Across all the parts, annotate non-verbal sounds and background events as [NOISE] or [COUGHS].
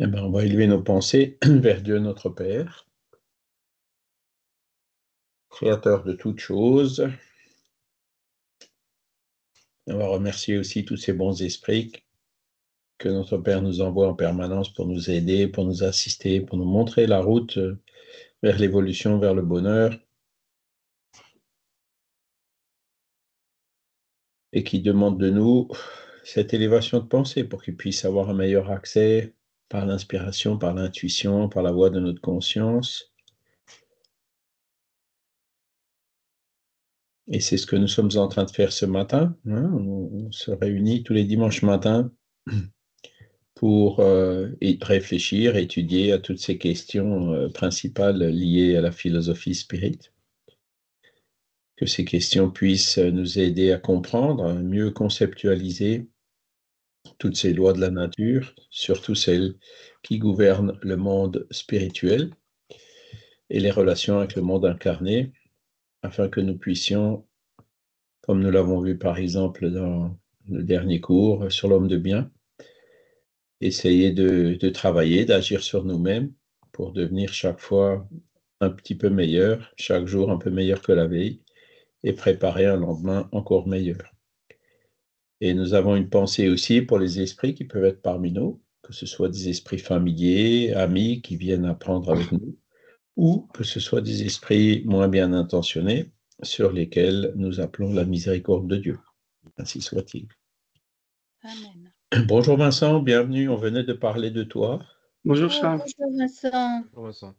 Eh ben, on va élever nos pensées [CLEARS THROAT] vers Dieu notre Père, créateur de toutes choses. On va remercier aussi tous ces bons esprits que notre Père nous envoie en permanence pour nous aider, pour nous assister, pour nous montrer la route vers l'évolution, vers le bonheur. Et qui demande de nous cette élévation de pensée pour qu'ils puissent avoir un meilleur accès par l'inspiration, par l'intuition, par la voix de notre conscience. Et c'est ce que nous sommes en train de faire ce matin. Hein. On, se réunit tous les dimanches matins [CLEARS THROAT] pour euh, réfléchir, étudier à toutes ces questions euh, principales liées à la philosophie spirit. Que ces questions puissent nous aider à comprendre, mieux conceptualiser toutes ces lois de la nature, surtout celles qui gouvernent le monde spirituel et les relations avec le monde incarné, afin que nous puissions, comme nous l'avons vu par exemple dans le dernier cours sur l'homme de bien, essayer de, travailler, d'agir sur nous-mêmes pour devenir chaque fois un petit peu meilleur, chaque jour un peu meilleur que la veille, et préparer un lendemain encore meilleur. Et nous avons une pensée aussi pour les esprits qui peuvent être parmi nous, que ce soit des esprits familiers, amis qui viennent apprendre avec nous, ou que ce soit des esprits moins bien intentionnés sur lesquels nous appelons la miséricorde de Dieu. Ainsi soit-il. Amen. Bonjour Vincent, bienvenue. On venait de parler de toi. Bonjour Charles. bonjour Vincent. Bonjour Vincent.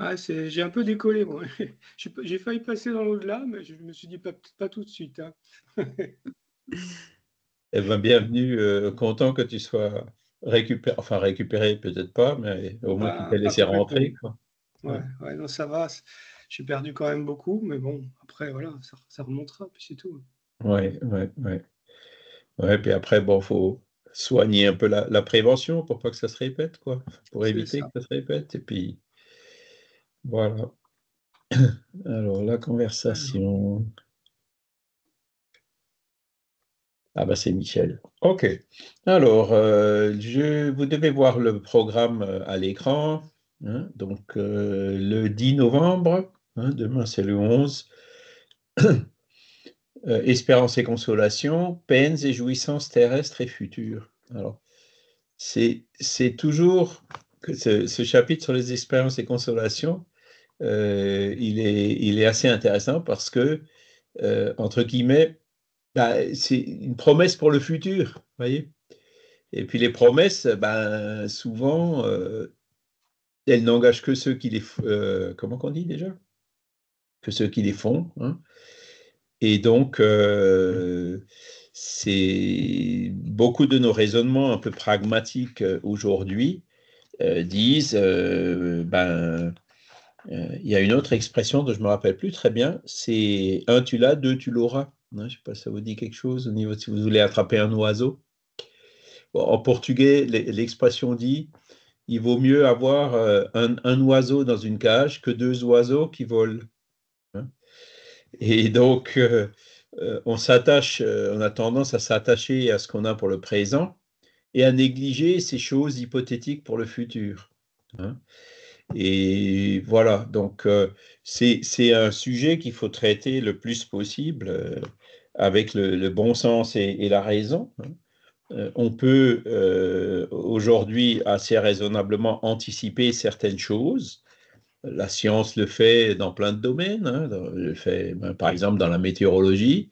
Ah, j'ai un peu décollé, moi. [LAUGHS] J'ai failli passer dans l'au-delà, mais je me suis dit pas, pas tout de suite. Hein. [LAUGHS] Eh bien, bienvenue, euh, content que tu sois récupéré, enfin récupéré peut-être pas, mais au moins tu ah, t'es laissé rentrer. Quoi. Ouais, ouais, non, ça va. J'ai perdu quand même beaucoup, mais bon, après, voilà, ça, ça remontera, puis c'est tout. Ouais, ouais, ouais. Ouais, puis après, bon, faut soigner un peu la, la, prévention pour pas que ça se répète, quoi, pour éviter que ça se répète. Et puis, voilà. [CLEARS THROAT] Alors, la conversation. Ah bah c'est Michel. OK. Alors, euh, je, vous devez voir le programme euh, à l'écran. Hein. donc, euh, le 10 novembre, hein, demain c'est le 11, [COUGHS] Espérance et consolation, peines et jouissances terrestres et futures. Alors, c'est toujours que ce, chapitre sur les espérances et consolations, il, est, il est assez intéressant parce que, entre guillemets, bah, c'est une promesse pour le futur, voyez. Et puis les promesses, ben, souvent, euh, elles n'engagent que ceux qui les euh, comment qu'on dit déjà? Que ceux qui les font. Hein. Et donc, euh, c'est beaucoup de nos raisonnements un peu pragmatiques aujourd'hui disent, ben, il y a une autre expression dont je me rappelle plus très bien, c'est un tu l'as, deux tu l'auras. Je ne sais pas si ça vous dit quelque chose au niveau si vous voulez attraper un oiseau? en portugais, l'expression dit il vaut mieux avoir euh, un, oiseau dans une cage que deux oiseaux qui volent. Hein. Et donc, euh, euh, on s'attache, on a tendance à s'attacher à ce qu'on a pour le présent et à négliger ces choses hypothétiques pour le futur. Et voilà, donc c'est un sujet qu'il faut traiter le plus possible avec le, bon sens et, la raison. Hein. Euh, on peut euh, aujourd'hui assez raisonnablement anticiper certaines choses. La science le fait dans plein de domaines. Hein. le fait, ben, par exemple, dans la météorologie,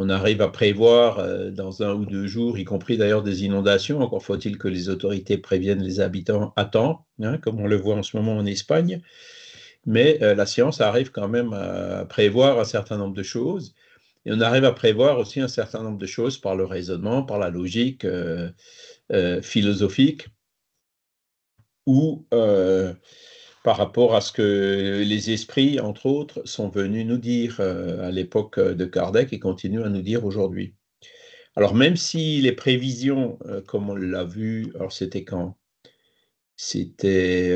on arrive à prévoir euh, dans un ou deux jours, y compris d'ailleurs des inondations. Encore faut-il que les autorités préviennent les habitants à temps, hein, comme on le voit en ce moment en Espagne. Mais la science arrive quand même à prévoir un certain nombre de choses. Et on arrive à prévoir aussi un certain nombre de choses par le raisonnement, par la logique euh, euh, philosophique, ou euh, par rapport à ce que les esprits, entre autres, sont venus nous dire à l'époque de Kardec et continuent à nous dire aujourd'hui. Alors même si les prévisions, comme on l'a vu, alors c'était quand? C'était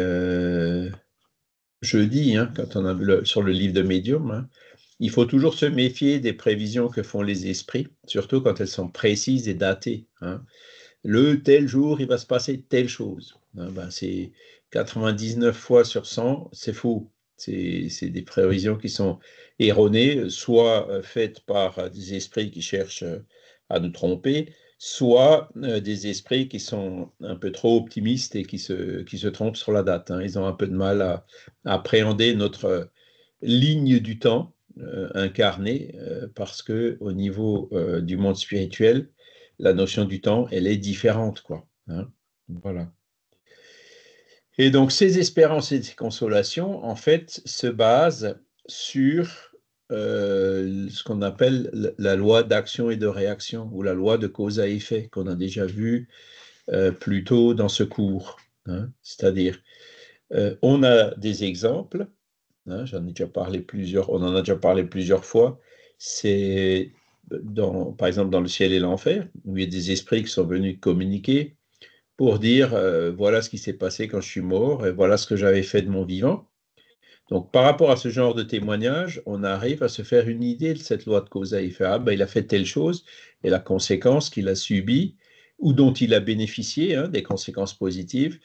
jeudi, hein, quand on a vu sur le livre de Medium, hein, il faut toujours se méfier des prévisions que font les esprits, surtout quand elles sont précises et datées. Hein. Le tel jour, il va se passer telle chose. ben c'est 99 fois sur 100, c'est faux. C'est des prévisions qui sont erronées, soit euh, faites par des esprits qui cherchent euh, à nous tromper, soit euh, des esprits qui sont un peu trop optimistes et qui se, qui se trompent sur la date. Hein. Ils ont un peu de mal à, appréhender notre ligne du temps incarnée parce que au niveau du monde spirituel, la notion du temps, elle est différente. Quoi, hein. Voilà. Et donc, ces espérances et ces consolations, en fait, se basent sur euh, ce qu'on appelle la loi d'action et de réaction, ou la loi de cause à effet, qu'on a déjà vu euh, plus tôt dans ce cours. Hein. C'est-à-dire, euh, on a des exemples, hein, j'en ai déjà parlé plusieurs, on en a déjà parlé plusieurs fois, c'est par exemple dans le ciel et l'enfer, où il y a des esprits qui sont venus communiquer pour dire euh, voilà ce qui s'est passé quand je suis mort et voilà ce que j'avais fait de mon vivant. Donc, par rapport à ce genre de témoignage, on arrive à se faire une idée de cette loi de cause à effet. Ah, ben, il a fait telle chose et la conséquence qu'il a subie ou dont il a bénéficié, hein, des conséquences positives,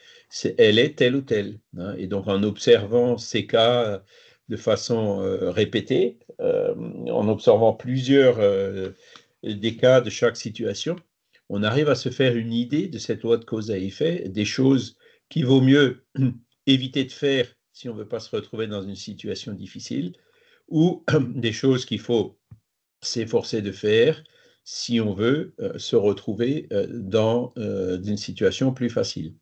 elle est telle ou telle. Hein. Et donc, en observant ces cas de façon euh, répétée, euh, en observant plusieurs des cas de chaque situation, on arrive à se faire une idée de cette loi de cause à effet, des choses qu'il vaut mieux [CLEARS THROAT] éviter de faire si on ne veut pas se retrouver dans une situation difficile, ou [CLEARS THROAT] des choses qu'il faut s'efforcer de faire si on veut euh, se retrouver euh, dans euh, une situation plus facile.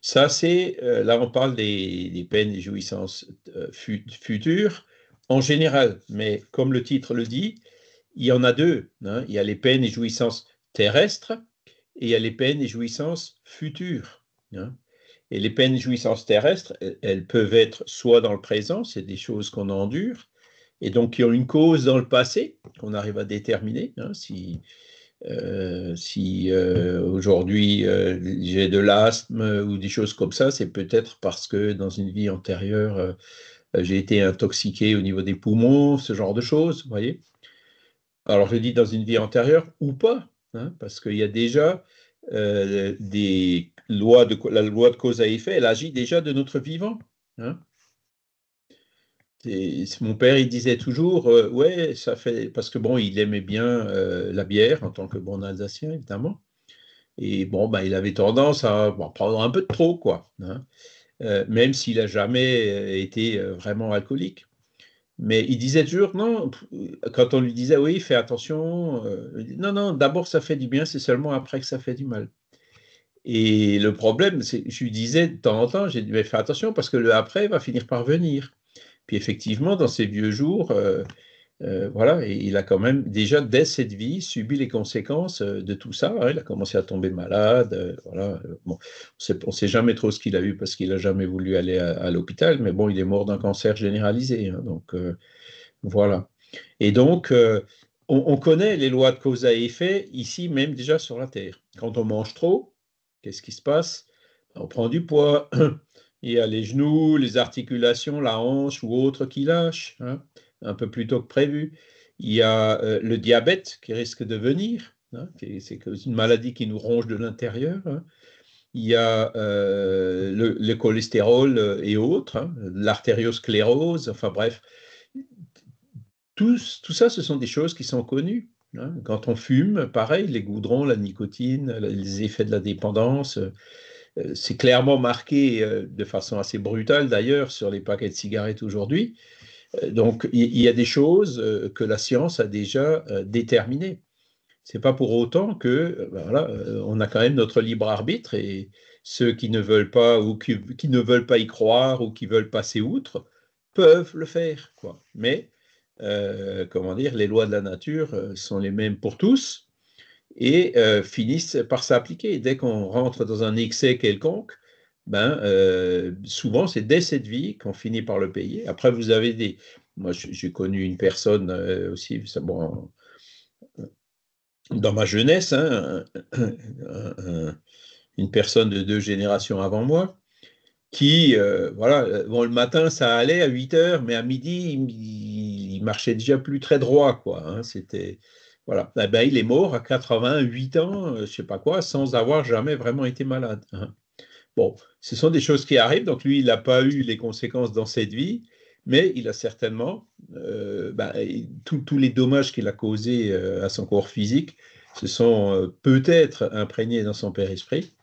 Ça, c'est, là, on parle des, peines et jouissances futures en général, mais comme le titre le dit, il y en a deux. Hein. Il y a les peines et jouissances terrestres et a les peines et jouissances futures. Et les peines et jouissances terrestres, elles peuvent être soit dans le présent, c'est des choses qu'on endure, et donc qui ont une cause dans le passé, qu'on arrive à déterminer. Hein, si euh, si euh, aujourd'hui euh, j'ai de l'asthme ou des choses comme ça, c'est peut-être parce que dans une vie antérieure, j'ai été intoxiqué au niveau des poumons, ce genre de choses, voyez. Alors je dis dans une vie antérieure ou pas, Hein, parce qu'il y a déjà euh, des lois de la loi de cause à effet, elle agit déjà de notre vivant. Hein. mon père, il disait toujours, euh, ouais, ça fait parce que bon, il aimait bien euh, la bière en tant que bon Alsacien, évidemment. Et bon, bah, il avait tendance à prendre un peu de trop, quoi. Hein. même s'il n'a jamais été vraiment alcoolique. Mais il disait toujours, non, quand on lui disait, oui, fais attention, euh, non, non, d'abord ça fait du bien, c'est seulement après que ça fait du mal. Et le problème, c'est, je lui disais de temps en temps, j'ai dit, mais fais attention parce que le après va finir par venir. Puis effectivement, dans ces vieux jours, euh, euh, voilà, il a quand même déjà dès cette vie subi les conséquences euh, de tout ça. Hein. il a commencé à tomber malade. Euh, voilà. Bon, on ne sait jamais trop ce qu'il a eu parce qu'il n'a jamais voulu aller à, l'hôpital, mais bon, il est mort d'un cancer généralisé. Hein. donc voilà. Et donc, on, connaît les lois de cause à effet ici, même déjà sur la Terre. Quand on mange trop, qu'est-ce qui se passe? On prend du poids. [CLEARS THROAT] Il y a les genoux, les articulations, la hanche ou autre qui lâchent. Hein un peu plus tôt que prévu. Il y a euh, le diabète qui risque de venir, hein, c'est une maladie qui nous ronge de l'intérieur. Hein. Il y a euh, le, cholestérol euh, et autres, hein, l'artériosclérose, enfin bref. Tout, tout, ça, ce sont des choses qui sont connues. Quand on fume, pareil, les goudrons, la nicotine, les effets de la dépendance, c'est clairement marqué de façon assez brutale d'ailleurs sur les paquets de cigarettes aujourd'hui. Euh, donc, il y a des choses euh, que la science a déjà euh, déterminées. C'est pas pour autant que, ben voilà, on a quand même notre libre arbitre et ceux qui ne veulent pas ou qui, ne veulent pas y croire ou qui veulent passer outre peuvent le faire, quoi. Mais comment dire, les lois de la nature sont les mêmes pour tous et finissent par s'appliquer. Dès qu'on rentre dans un excès quelconque, ben, euh, souvent c'est dès cette vie qu'on finit par le payer. Après, vous avez des. Moi, j'ai connu une personne euh, aussi, bon, dans ma jeunesse, hein, une personne de deux générations avant moi, qui, euh, voilà, le matin ça allait à 8 heures, mais à midi, il, marchait déjà plus très droit, quoi. Hein, C'était. Voilà. Eh ben, il est mort à 88 ans, je sais pas quoi, sans avoir jamais vraiment été malade. Hein. Bon, ce sont des choses qui arrivent, donc lui, il n'a pas eu les conséquences dans cette vie, mais il a certainement, euh, ben, tous les dommages qu'il a causés euh, à son corps physique se sont peut-être imprégnés dans son père-esprit,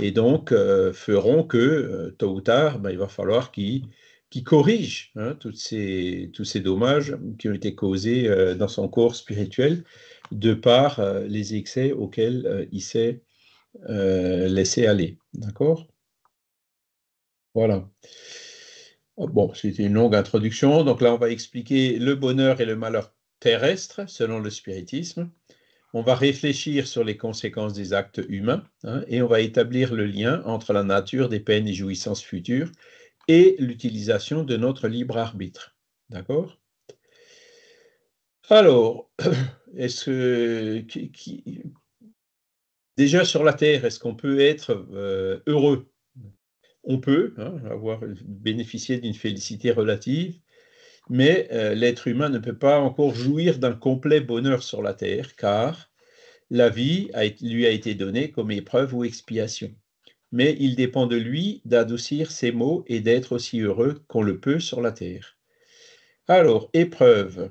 et donc feront que, tôt ou tard, ben, il va falloir qu'il corrige hein, tous ces dommages qui ont été causés dans son corps spirituel de par les excès auxquels il s'est laissé aller. D'accord? Voilà. Oh, bon, c'était une longue introduction. Donc là, on va expliquer le bonheur et le malheur terrestre selon le spiritisme. On va réfléchir sur les conséquences des actes humains hein, et on va établir le lien entre la nature des peines et jouissances futures et l'utilisation de notre libre arbitre. D'accord? Alors, [CLEARS THROAT] est-ce que déjà sur la Terre, est-ce qu'on peut être euh, heureux? On peut hein, avoir bénéficié d'une félicité relative, mais euh, l'être humain ne peut pas encore jouir d'un complet bonheur sur la Terre, car la vie lui a été donnée comme épreuve ou expiation. Mais il dépend de lui d'adoucir ses maux et d'être aussi heureux qu'on le peut sur la Terre. Alors, épreuve.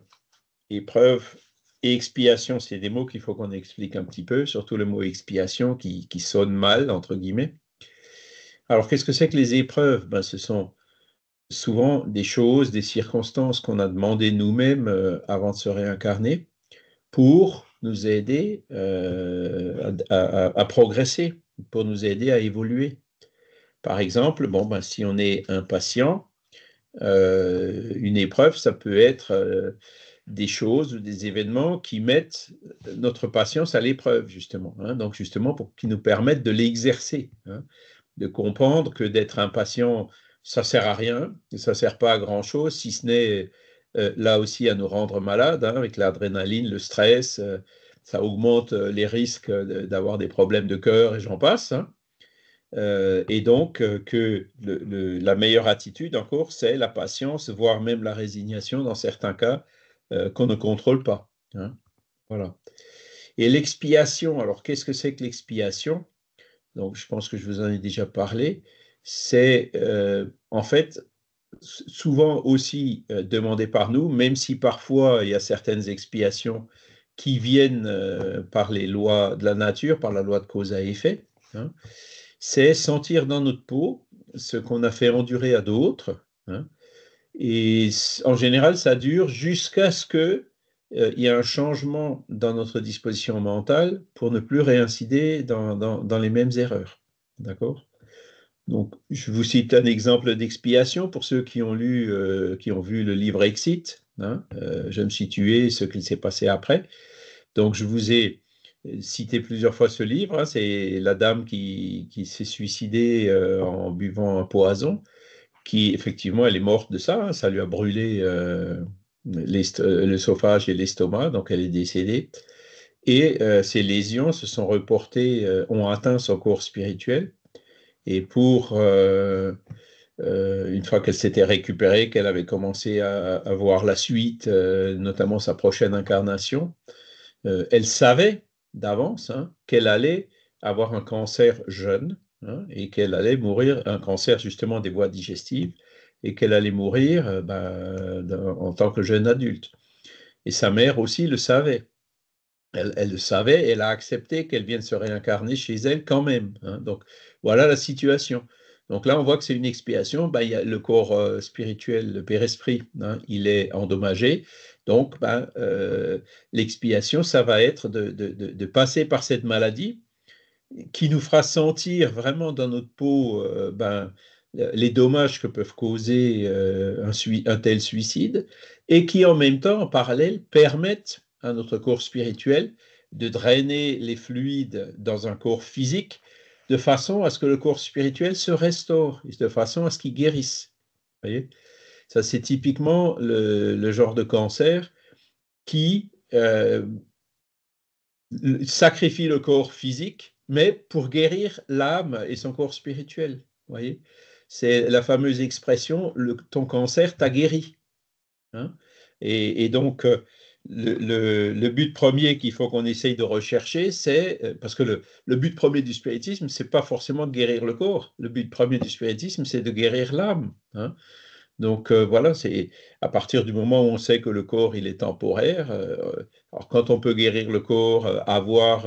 Épreuve et expiation, c'est des mots qu'il faut qu'on explique un petit peu, surtout le mot expiation qui, sonne mal, entre guillemets. Alors, qu'est-ce que c'est que les épreuves? Ben, Ce sont souvent des choses, des circonstances qu'on a demandé nous-mêmes euh, avant de se réincarner pour nous aider euh, à, progresser, pour nous aider à évoluer. Par exemple, bon, ben, si on est impatient, euh, une épreuve, ça peut être des choses ou des événements qui mettent notre patience à l'épreuve, justement. Hein. donc, justement, pour qui nous permettent de l'exercer, hein. De comprendre que d'être impatient, ça sert à rien, ça sert pas à grand chose, si ce n'est euh, là aussi à nous rendre malades, hein, avec l'adrénaline, le stress, euh, ça augmente euh, les risques d'avoir des problèmes de cœur et j'en passe. et donc, que la meilleure attitude encore, c'est la patience, voire même la résignation dans certains cas, qu'on ne contrôle pas. Hein. Voilà. Et l'expiation, alors qu'est-ce que c'est que l'expiation? Donc, je pense que je vous en ai déjà parlé. C'est euh, en fait souvent aussi euh, demandé par nous, même si parfois il y a certaines expiations qui viennent par les lois de la nature, par la loi de cause à effet. Hein. c'est sentir dans notre peau ce qu'on a fait endurer à d'autres. Hein, et en général, ça dure jusqu'à ce qu'il euh, y ait un changement dans notre disposition mentale pour ne plus réincider dans, dans, les mêmes erreurs. D'accord? Donc, je vous cite un exemple d'expiation pour ceux qui ont lu, euh, qui ont vu le livre Exit. Hein, euh, je me tué, ce qu'il s'est passé après. Donc, je vous ai cité plusieurs fois ce livre. Hein, c'est la dame qui, qui s'est suicidée en buvant un poison qui effectivement, elle est morte de ça, hein. ça lui a brûlé euh, euh l'œsophage et l'estomac, donc elle est décédée. Et euh, ces lésions se sont reportées, euh, ont atteint son corps spirituel. Et pour, une fois qu'elle s'était récupérée, qu'elle avait commencé à, voir la suite, notamment sa prochaine incarnation, elle savait d'avance hein, qu'elle allait avoir un cancer jeune, Hein, et qu'elle allait mourir, un cancer justement des voies digestives, et qu'elle allait mourir ben, en tant que jeune adulte. Et sa mère aussi le savait. Elle, le savait, elle a accepté qu'elle vienne se réincarner chez elle quand même. Hein. Donc voilà la situation. Donc là, on voit que c'est une expiation. Ben, il y a le corps euh, spirituel, le père-esprit, hein, il est endommagé. Donc ben, euh, l'expiation, ça va être de, passer par cette maladie qui nous fera sentir vraiment dans notre peau ben, les dommages que peuvent causer euh, un, tel suicide, et qui en même temps, en parallèle, permettent à notre corps spirituel de drainer les fluides dans un corps physique de façon à ce que le corps spirituel se restaure, de façon à ce qu'il guérisse. voyez? Ça, c'est typiquement le, genre de cancer qui euh, sacrifie le corps physique mais pour guérir l'âme et son corps spirituel. voyez? C'est la fameuse expression ton cancer t'a guéri. Hein. et, donc, euh, le, but premier qu'il faut qu'on essaye de rechercher, c'est, euh, parce que le, but premier du spiritisme, c'est pas forcément de guérir le corps. Le but premier du spiritisme, c'est de guérir l'âme. Hein. Donc euh, voilà, c'est à partir du moment où on sait que le corps, il est temporaire. Alors quand on peut guérir le corps, avoir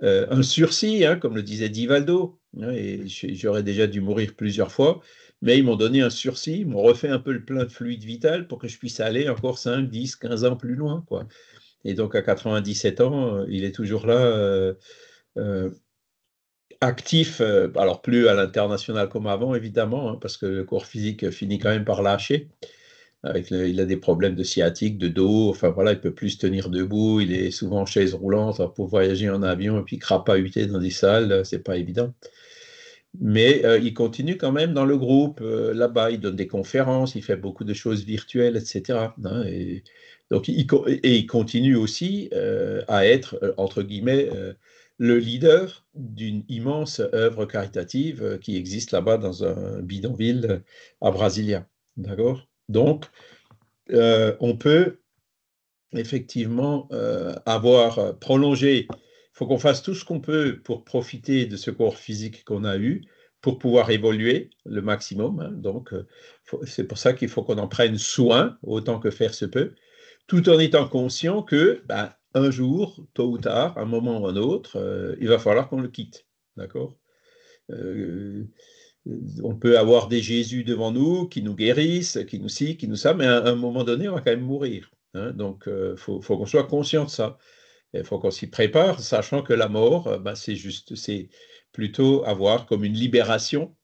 un sursis, hein, comme le disait Divaldo, hein, et j'aurais déjà dû mourir plusieurs fois, mais ils m'ont donné un sursis, ils m'ont refait un peu le plein de fluide vital pour que je puisse aller encore 5, 10, 15 ans plus loin. Quoi. Et donc à 97 ans, euh, il est toujours là, euh, euh, actif, alors plus à l'international comme avant, évidemment, hein, parce que le corps physique finit quand même par lâcher. Il a des problèmes de sciatique, de dos, enfin voilà, il peut plus se tenir debout, il est souvent en chaise roulante pour voyager en avion et puis crapahuter dans des salles, c'est pas évident mais euh, il continue quand même dans le groupe euh, là-bas. Il donne des conférences, il fait beaucoup de choses virtuelles, etc. Hein, et, donc, il, et il continue aussi euh, à être, entre guillemets, le leader d'une immense œuvre caritative qui existe là-bas dans un bidonville à Brasilia. D'accord? Donc, on peut effectivement avoir prolongé il faut qu'on fasse tout ce qu'on peut pour profiter de ce corps physique qu'on a eu, pour pouvoir évoluer le maximum. Hein. Donc, euh, c'est pour ça qu'il faut qu'on en prenne soin autant que faire se peut, tout en étant conscient que ben, un jour, tôt ou tard, un moment ou un autre, euh, il va falloir qu'on le quitte. D'accord? Euh, On peut avoir des Jésus devant nous qui nous guérissent, qui nous ci, qui nous ça, mais à un moment donné, on va quand même mourir. Hein. Donc, il faut qu'on soit conscient de ça. Il faut qu'on s'y prépare, sachant que la mort, euh, bah, c'est juste, c'est plutôt à voir comme une libération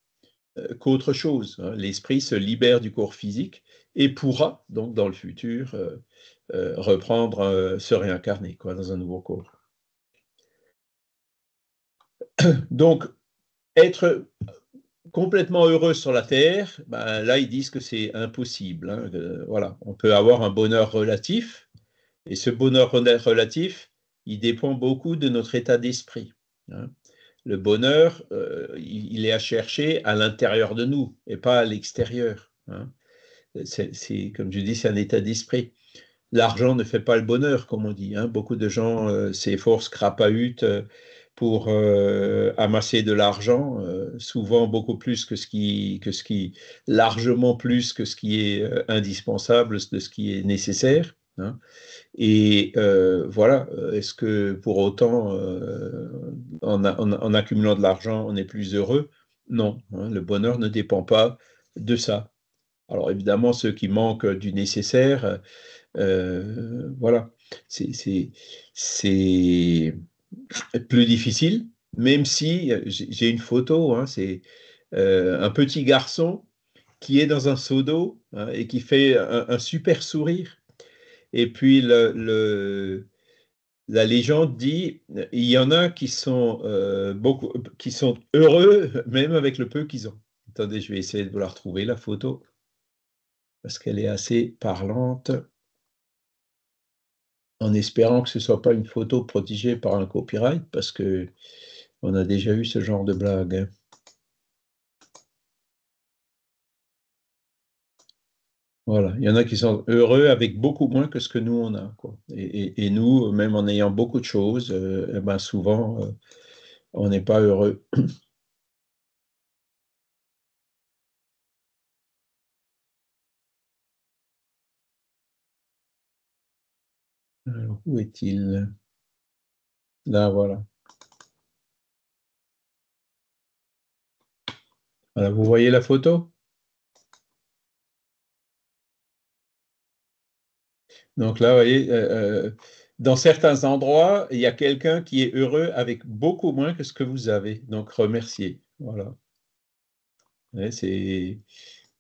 euh, qu'autre chose. Hein. L'esprit se libère du corps physique et pourra donc dans le futur euh, reprendre, se réincarner quoi, dans un nouveau corps. [CLEARS THROAT] Donc, être complètement heureux sur la terre, ben, là ils disent que c'est impossible. Hein, voilà, on peut avoir un bonheur relatif, et ce bonheur relatif, il dépend beaucoup de notre état d'esprit. Hein. Le bonheur, euh, il est à chercher à l'intérieur de nous et pas à l'extérieur. Hein. Comme je dis, c'est un état d'esprit. L'argent ne fait pas le bonheur, comme on dit. Beaucoup de gens euh, s'efforcent, crapahutent euh, pour amasser de l'argent, souvent beaucoup plus que ce qui, que ce qui, largement plus que ce qui est indispensable, de ce qui est nécessaire. Et euh, voilà, est-ce que pour autant, euh, en, accumulant de l'argent, on est plus heureux? Non, hein, le bonheur ne dépend pas de ça. Alors évidemment, ceux qui manquent du nécessaire, euh, voilà, c'est plus difficile, même si j'ai une photo, hein, c'est un petit garçon qui est dans un seau d'eau hein, et qui fait un super sourire et puis, la légende dit, il y en a qui sont, euh, qui sont heureux [LAUGHS] même avec le peu qu'ils ont. Attendez, je vais essayer de vous la retrouver, la photo, parce qu'elle est assez parlante, en espérant que ce ne soit pas une photo protégée par un copyright, parce que on a déjà eu ce genre de blague. Hein. Voilà, il y en a qui sont heureux avec beaucoup moins que ce que nous on a. Et, nous, même en ayant beaucoup de choses, euh, eh ben souvent, euh, on n'est pas heureux. Alors, où est-il? Là, voilà. Voilà, vous voyez la photo? Donc là, vous voyez, euh, euh, dans certains endroits, il y a quelqu'un qui est heureux avec beaucoup moins que ce que vous avez. Donc remerciez. Voilà.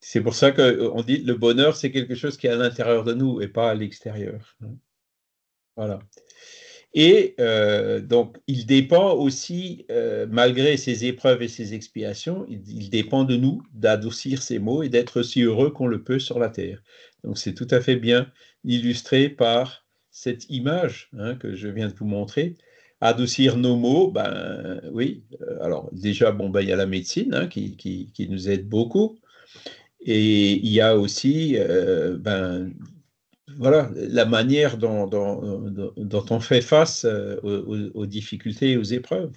c'est pour ça qu'on dit le bonheur, c'est quelque chose qui est à l'intérieur de nous et pas à l'extérieur. Voilà. Et euh, donc, il dépend aussi, malgré ses épreuves et ses expiations, il dépend de nous d'adoucir ces mots et d'être aussi heureux qu'on le peut sur la terre. Donc, c'est tout à fait bien illustré par cette image hein, que je viens de vous montrer. Adoucir nos mots, ben oui. Euh, alors déjà, bon, ben, il y a la médecine hein, qui, qui, nous aide beaucoup. Et il y a aussi, euh, ben, voilà, la manière dont, on fait face aux, difficultés et aux épreuves.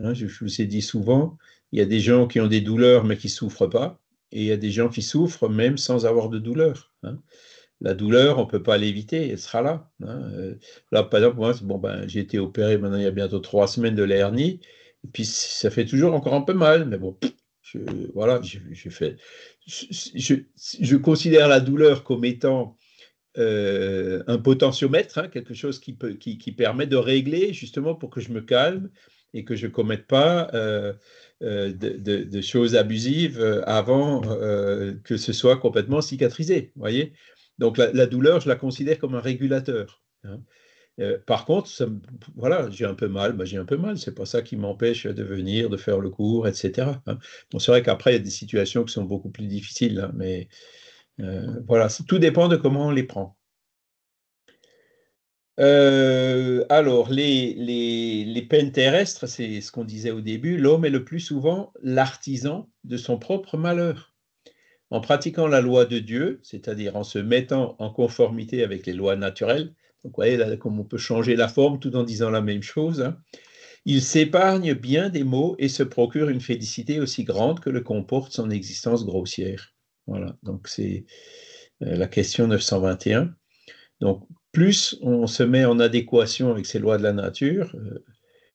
Hein, je, vous ai dit souvent, il y a des gens qui ont des douleurs mais qui ne souffrent pas, et il y a des gens qui souffrent même sans avoir de douleur. Hein. La douleur, on ne peut pas l'éviter, elle sera là. Hein. Là, par exemple, moi, bon, ben, j'ai été opéré maintenant il y a bientôt trois semaines de l'hernie, et puis ça fait toujours encore un peu mal, mais bon, voilà, je, considère la douleur comme étant euh, un potentiomètre, hein, quelque chose qui, permet de régler justement pour que je me calme et que je ne commette pas euh, euh, de, choses abusives avant que ce soit complètement cicatrisé. Voyez? Donc la, douleur, je la considère comme un régulateur. Hein. par contre, voilà, j'ai un peu mal, bah, j'ai un peu mal, c'est pas ça qui m'empêche de venir, de faire le cours, etc. Hein. Bon, c'est vrai qu'après, il y a des situations qui sont beaucoup plus difficiles, mais voilà, tout dépend de comment on les prend. Euh, alors, les, peines terrestres, c'est ce qu'on disait au début, l'homme est le plus souvent l'artisan de son propre malheur. En pratiquant la loi de Dieu, c'est-à-dire en se mettant en conformité avec les lois naturelles, vous voyez comme on peut changer la forme tout en disant la même chose, hein, il s'épargne bien des maux et se procure une félicité aussi grande que le comporte son existence grossière. Voilà, donc c'est euh, la question 921. Donc, plus on se met en adéquation avec ces lois de la nature, euh,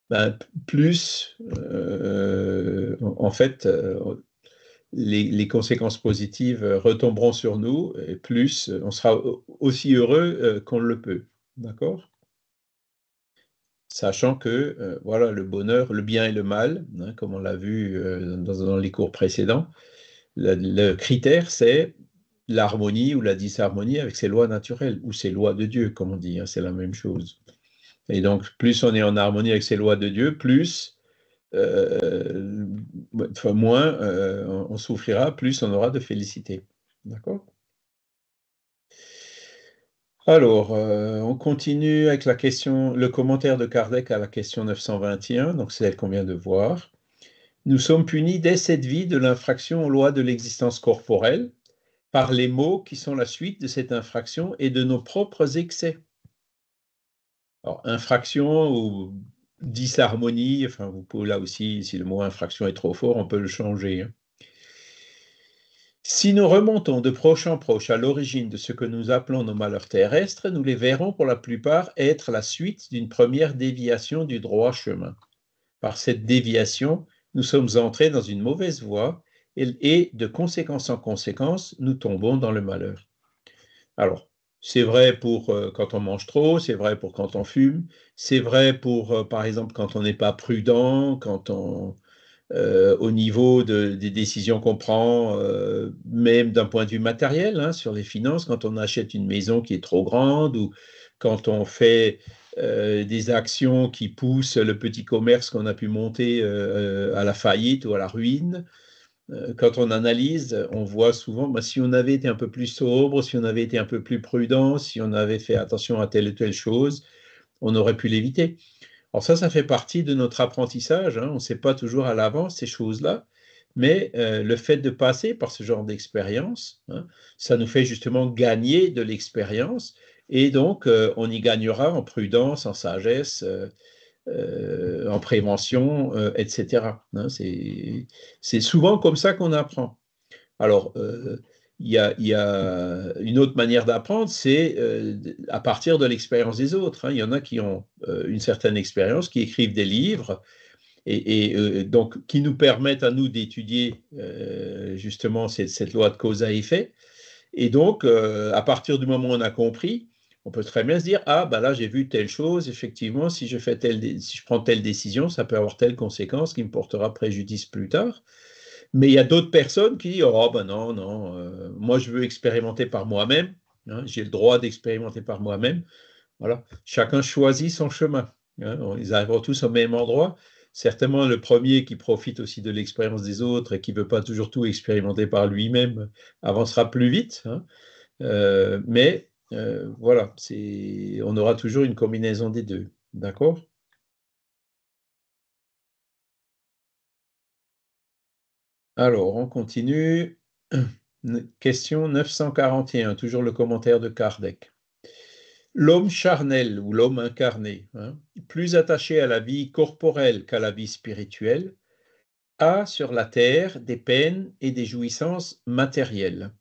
ben, plus, euh, en fait, les, conséquences positives retomberont sur nous, et plus on sera aussi heureux qu'on le peut. D'accord? Sachant que, voilà, le bonheur, le bien et le mal, hein, comme on l'a vu dans, les cours précédents, le critère, c'est l'harmonie ou la disharmonie avec ses lois naturelles ou ses lois de Dieu, comme on dit, hein, c'est la même chose. Et donc, plus on est en harmonie avec ses lois de Dieu, plus, euh, moins euh, on souffrira, plus on aura de félicité. D'accord? Alors, euh, on continue avec la question, le commentaire de Kardec à la question 921, donc c'est elle qu'on vient de voir. Nous sommes punis dès cette vie de l'infraction aux lois de l'existence corporelle, par les mots qui sont la suite de cette infraction et de nos propres excès. Alors, infraction ou disharmonie, enfin, vous pouvez là aussi, si le mot infraction est trop fort, on peut le changer. Hein. Si nous remontons de proche en proche à l'origine de ce que nous appelons nos malheurs terrestres, nous les verrons pour la plupart être la suite d'une première déviation du droit chemin. Par cette déviation, nous sommes entrés dans une mauvaise voie et, de conséquence en conséquence, nous tombons dans le malheur. Alors, c'est vrai pour euh, quand on mange trop, c'est vrai pour quand on fume, c'est vrai pour, euh, par exemple, quand on n'est pas prudent, quand on, euh, au niveau des décisions qu'on prend, même d'un point de vue matériel, hein, sur les finances, quand on achète une maison qui est trop grande ou quand on fait des actions qui poussent le petit commerce qu'on a pu monter à la faillite ou à la ruine. Euh, quand on analyse, on voit souvent, bah, si on avait été un peu plus sobre, si on avait été un peu plus prudent, si on avait fait attention à telle ou telle chose, on aurait pu l'éviter. Alors ça, ça fait partie de notre apprentissage. Hein. On ne sait pas toujours à l'avance ces choses-là, mais euh, le fait de passer par ce genre d'expérience, hein, ça nous fait justement gagner de l'expérience, et donc euh, on y gagnera en prudence, en sagesse. Euh, en prévention, euh, etc. Hein, c'est souvent comme ça qu'on apprend. Alors, euh, il y, a, une autre manière d'apprendre, c'est à partir de l'expérience des autres. Hein. Il y en a qui ont une certaine expérience, qui écrivent des livres, et, donc qui nous permettent à nous d'étudier justement cette, loi de cause à effet. Et donc, à partir du moment où on a compris, on peut très bien se dire ah bah là j'ai vu telle chose effectivement si je fais telle si je prends telle décision ça peut avoir telle conséquence qui me portera préjudice plus tard. Mais il y a d'autres personnes qui disent oh ben non non euh, moi je veux expérimenter par moi-même hein, j'ai le droit d'expérimenter par moi-même. Voilà. Chacun choisit son chemin hein, ils arriveront tous au même endroit. Certainement le premier qui profite aussi de l'expérience des autres et qui ne veut pas toujours tout expérimenter par lui-même avancera plus vite hein. euh, mais euh, voilà, on aura toujours une combinaison des deux. D'accord? Alors, on continue. [CLEARS THROAT] question 941, toujours le commentaire de Kardec. L'homme charnel ou l'homme incarné, hein, plus attaché à la vie corporelle qu'à la vie spirituelle, a sur la terre des peines et des jouissances matérielles.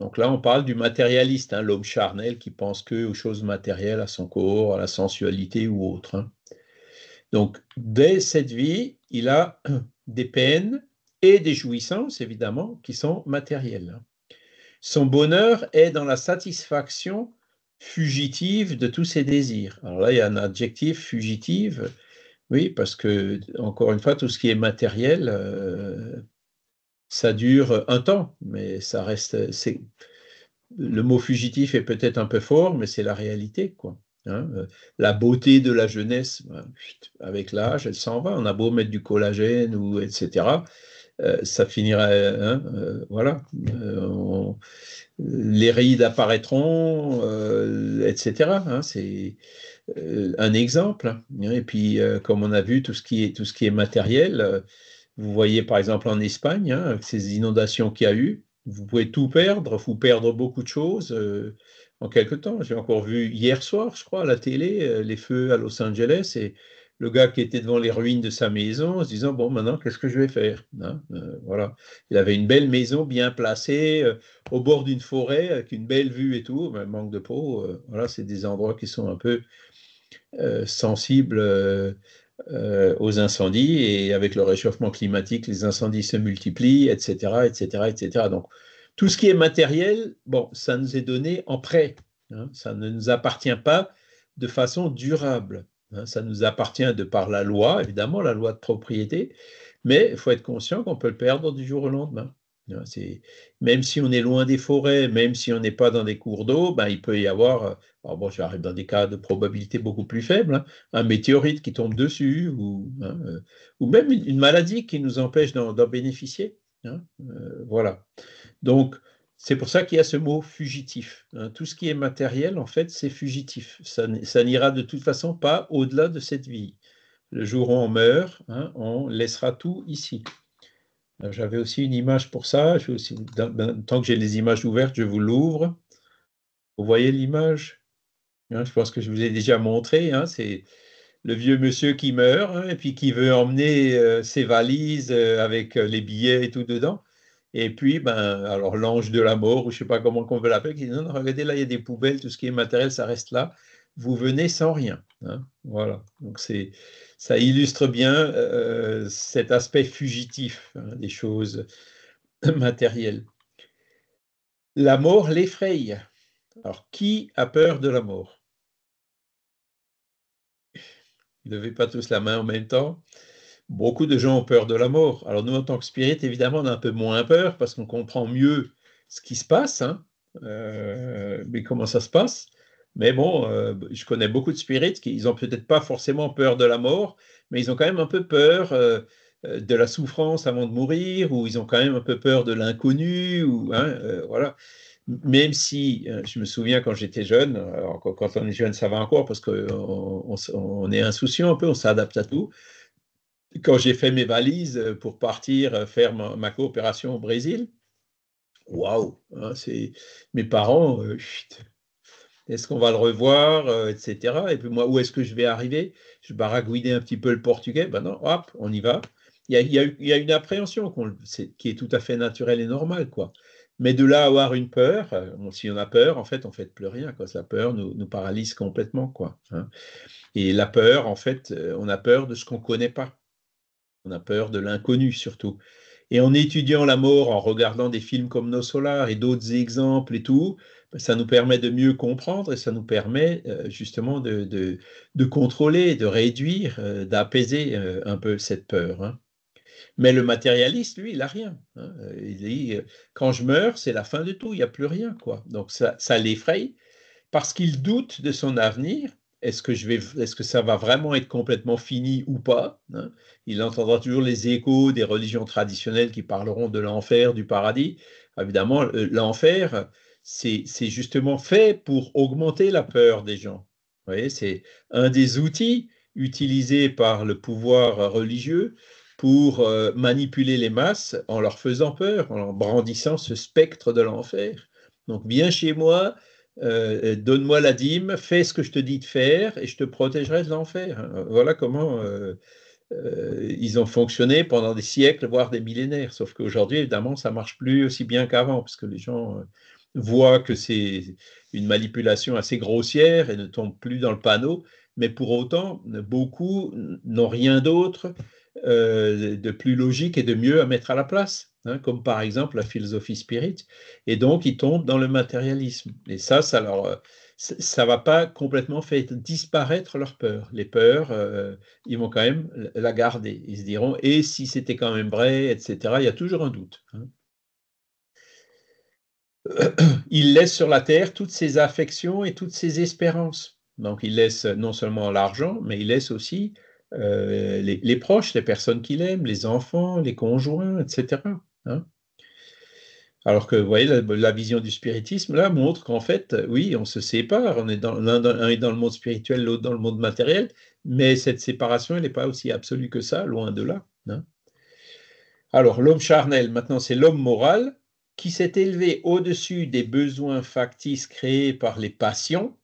Donc là, on parle du matérialiste, hein, l'homme charnel qui pense que aux choses matérielles, à son corps, à la sensualité ou autre. Hein. Donc, dès cette vie, il a [CLEARS THROAT] des peines et des jouissances, évidemment, qui sont matérielles. Son bonheur est dans la satisfaction fugitive de tous ses désirs. Alors là, il y a un adjectif fugitive, oui, parce que, encore une fois, tout ce qui est matériel, euh, ça dure un temps, mais ça reste. Le mot fugitif est peut-être un peu fort, mais c'est la réalité, quoi. Hein. la beauté de la jeunesse, ben, avec l'âge, elle s'en va. On a beau mettre du collagène ou etc. Euh, ça finira, hein, euh, voilà. Euh, les rides apparaîtront, etc. Hein, c'est un exemple. Et puis, comme on a vu, tout ce qui est, tout ce qui est matériel, vous voyez par exemple en Espagne, avec ces inondations qu'il y a eu, vous pouvez tout perdre, vous perdre beaucoup de choses en quelque temps. J'ai encore vu hier soir, je crois, à la télé, les feux à Los Angeles et le gars qui était devant les ruines de sa maison, en se disant bon maintenant qu'est-ce que je vais faire hein, euh, Voilà, il avait une belle maison bien placée euh, au bord d'une forêt avec une belle vue et tout, mais manque de peau. Euh, voilà, c'est des endroits qui sont un peu sensibles aux incendies et avec le réchauffement climatique, les incendies se multiplient, etc., etc., etc. Donc tout ce qui est matériel, ça nous est donné en prêt, hein, ça ne nous appartient pas de façon durable. Hein, ça nous appartient de par la loi, évidemment, la loi de propriété, mais il faut être conscient qu'on peut le perdre du jour au lendemain. Hein, même si on est loin des forêts, même si on n'est pas dans des cours d'eau, ben, il peut y avoir, euh, bon, j'arrive dans des cas de probabilité beaucoup plus faible, hein, un météorite qui tombe dessus, ou, euh, ou même une, maladie qui nous empêche d'en bénéficier. Euh, voilà. Donc, c'est pour ça qu'il y a ce mot fugitif. Hein. Tout ce qui est matériel, en fait, c'est fugitif. Ça, n'ira de toute façon pas au-delà de cette vie. Le jour où on meurt, hein, on laissera tout ici. J'avais aussi une image pour ça. Ben, tant que j'ai les images ouvertes, je vous l'ouvre. Vous voyez l'image? Hein, Je pense que je vous ai déjà montré. c'est le vieux monsieur qui meurt et puis qui veut emmener euh, ses valises euh, avec euh, les billets et tout dedans. Et puis, ben, alors l'ange de la mort, ou je ne sais pas comment on veut l'appeler, qui dit non, regardez, là, il y a des poubelles, tout ce qui est matériel, ça reste là. Vous venez sans rien. Hein. voilà. Donc, c'est, ça illustre bien euh, cet aspect fugitif hein, des choses [CLEARS THROAT] matérielles. La mort l'effraye. Alors, qui a peur de la mort? Ne levez pas tous la main en même temps. Beaucoup de gens ont peur de la mort. Alors nous, en tant que spirit, évidemment, on a un peu moins peur parce qu'on comprend mieux ce qui se passe, hein, euh, mais comment ça se passe? Mais bon, euh, je connais beaucoup de spirits qui ils ont peut-être pas forcément peur de la mort, mais ils ont quand même un peu peur euh, de la souffrance avant de mourir, ou ils ont quand même un peu peur de l'inconnu, hein, voilà. Même si, je me souviens quand j'étais jeune, quand on est jeune, ça va encore parce qu'on on est insouciant un peu, on s'adapte à tout quand j'ai fait mes valises euh, pour partir euh, faire ma, coopération au Brésil, waouh, hein, mes parents, euh, est-ce qu'on va le revoir, etc. Et puis moi, où est-ce que je vais arriver? Je baragouinais un petit peu le portugais, ben non, hop, on y va. Il y a, une appréhension qui est tout à fait naturelle et normale, quoi. Mais de là avoir une peur, si on a peur, en fait, on ne fait plus rien. La peur nous, paralyse complètement. Quoi, hein. Et la peur, en fait, on a peur de ce qu'on ne connaît pas. On a peur de l'inconnu surtout. Et en étudiant la mort, en regardant des films comme Nos Solar et d'autres exemples et tout, ça nous permet de mieux comprendre et ça nous permet euh, justement de, de, contrôler, de réduire, euh, d'apaiser euh, un peu cette peur. Hein. Mais le matérialiste, lui, il n'a rien. Hein. Il dit, quand je meurs, c'est la fin de tout, il n'y a plus rien. quoi. Donc ça, ça l'effraie parce qu'il doute de son avenir est-ce que, je vais, est-ce que ça va vraiment être complètement fini ou pas hein? Il entendra toujours les échos des religions traditionnelles qui parleront de l'enfer, du paradis. Évidemment, l'enfer, c'est, justement fait pour augmenter la peur des gens. Vous voyez, c'est un des outils utilisés par le pouvoir religieux pour euh, manipuler les masses en leur faisant peur, en brandissant ce spectre de l'enfer. Donc viens chez moi, euh, donne-moi la dîme, fais ce que je te dis de faire et je te protégerai de l'enfer. Voilà comment euh, ils ont fonctionné pendant des siècles, voire des millénaires. Sauf qu'aujourd'hui, évidemment, ça marche plus aussi bien qu'avant, parce que les gens voient que c'est une manipulation assez grossière et ne tombent plus dans le panneau. Mais pour autant, beaucoup n'ont rien d'autre euh, de plus logique et de mieux à mettre à la place, hein, comme par exemple la philosophie spirit, et donc ils tombent dans le matérialisme. Et ça, ça leur, ça va pas complètement faire disparaître leur peur. Les peurs, euh, ils vont quand même la garder. Ils se diront, et si c'était quand même vrai, etc. Il y a toujours un doute. Hein. [CLEARS THROAT] Il laisse sur la terre toutes ses affections et toutes ses espérances. Donc, il laisse non seulement l'argent, mais il laisse aussi euh, les, proches, les personnes qu'il aime, les enfants, les conjoints, etc. Hein. Alors que, vous voyez, la, vision du spiritisme, là, montre qu'en fait, oui, on se sépare, on est dans, l'un est dans le monde spirituel, l'autre dans le monde matériel, mais cette séparation, elle n'est pas aussi absolue que ça, loin de là. Hein. Alors, l'homme charnel, maintenant, c'est l'homme moral qui s'est élevé au-dessus des besoins factices créés par les passions,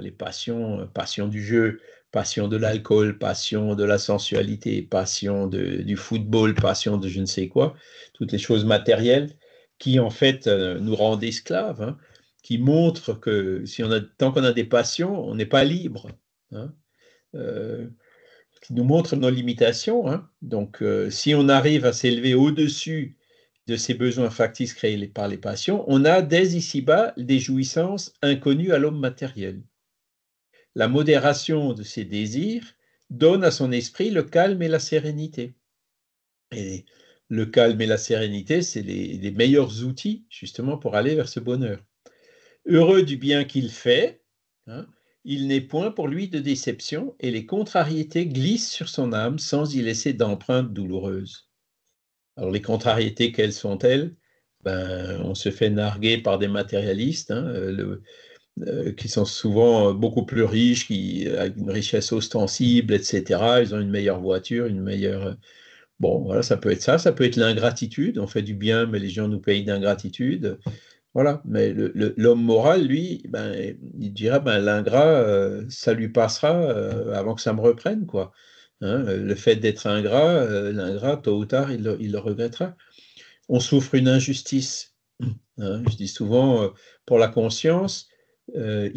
les passions, euh, passion du jeu, passion de l'alcool, passion de la sensualité, passion du football, passion de je ne sais quoi, toutes les choses matérielles qui en fait euh, nous rendent esclaves, hein, qui montrent que si on a, tant qu'on a des passions, on n'est pas libre, hein, euh, qui nous montrent nos limitations. Hein. Donc si on arrive à s'élever au-dessus de ces besoins factices créés par les passions, on a dès ici-bas des jouissances inconnues à l'homme matériel la modération de ses désirs donne à son esprit le calme et la sérénité. Et le calme et la sérénité, c'est les, meilleurs outils justement pour aller vers ce bonheur. Heureux du bien qu'il fait, hein, il n'est point pour lui de déception et les contrariétés glissent sur son âme sans y laisser d'empreintes douloureuses. Alors les contrariétés, quelles sont-elles? Ben, On se fait narguer par des matérialistes. Hein, le, euh, qui sont souvent euh, beaucoup plus riches, qui ont une richesse ostensible, etc. Ils ont une meilleure voiture, une meilleure. Euh, bon, voilà, ça peut être ça. Ça peut être l'ingratitude. On fait du bien, mais les gens nous payent d'ingratitude. Voilà. Mais l'homme moral, lui, ben, il dira ben, l'ingrat, ça lui passera avant que ça me reprenne, quoi. Hein, le fait d'être ingrat, l'ingrat, tôt ou tard, il le, regrettera. On souffre une injustice. Hein. je dis souvent, pour la conscience, euh,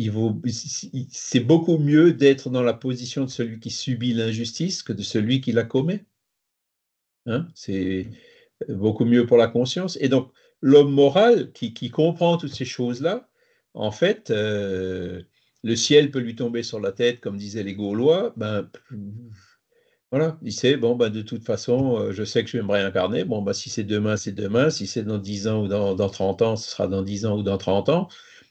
c'est beaucoup mieux d'être dans la position de celui qui subit l'injustice que de celui qui la commet. Hein, c'est beaucoup mieux pour la conscience. Et donc, l'homme moral qui, comprend toutes ces choses-là, en fait, euh, le ciel peut lui tomber sur la tête, comme disaient les Gaulois, ben, voilà, il sait, bon, ben, de toute façon, euh, je sais que je vais me réincarner, bon, ben, si c'est demain, c'est demain, si c'est dans 10 ans ou dans, dans 30 ans, ce sera dans 10 ans ou dans 30 ans.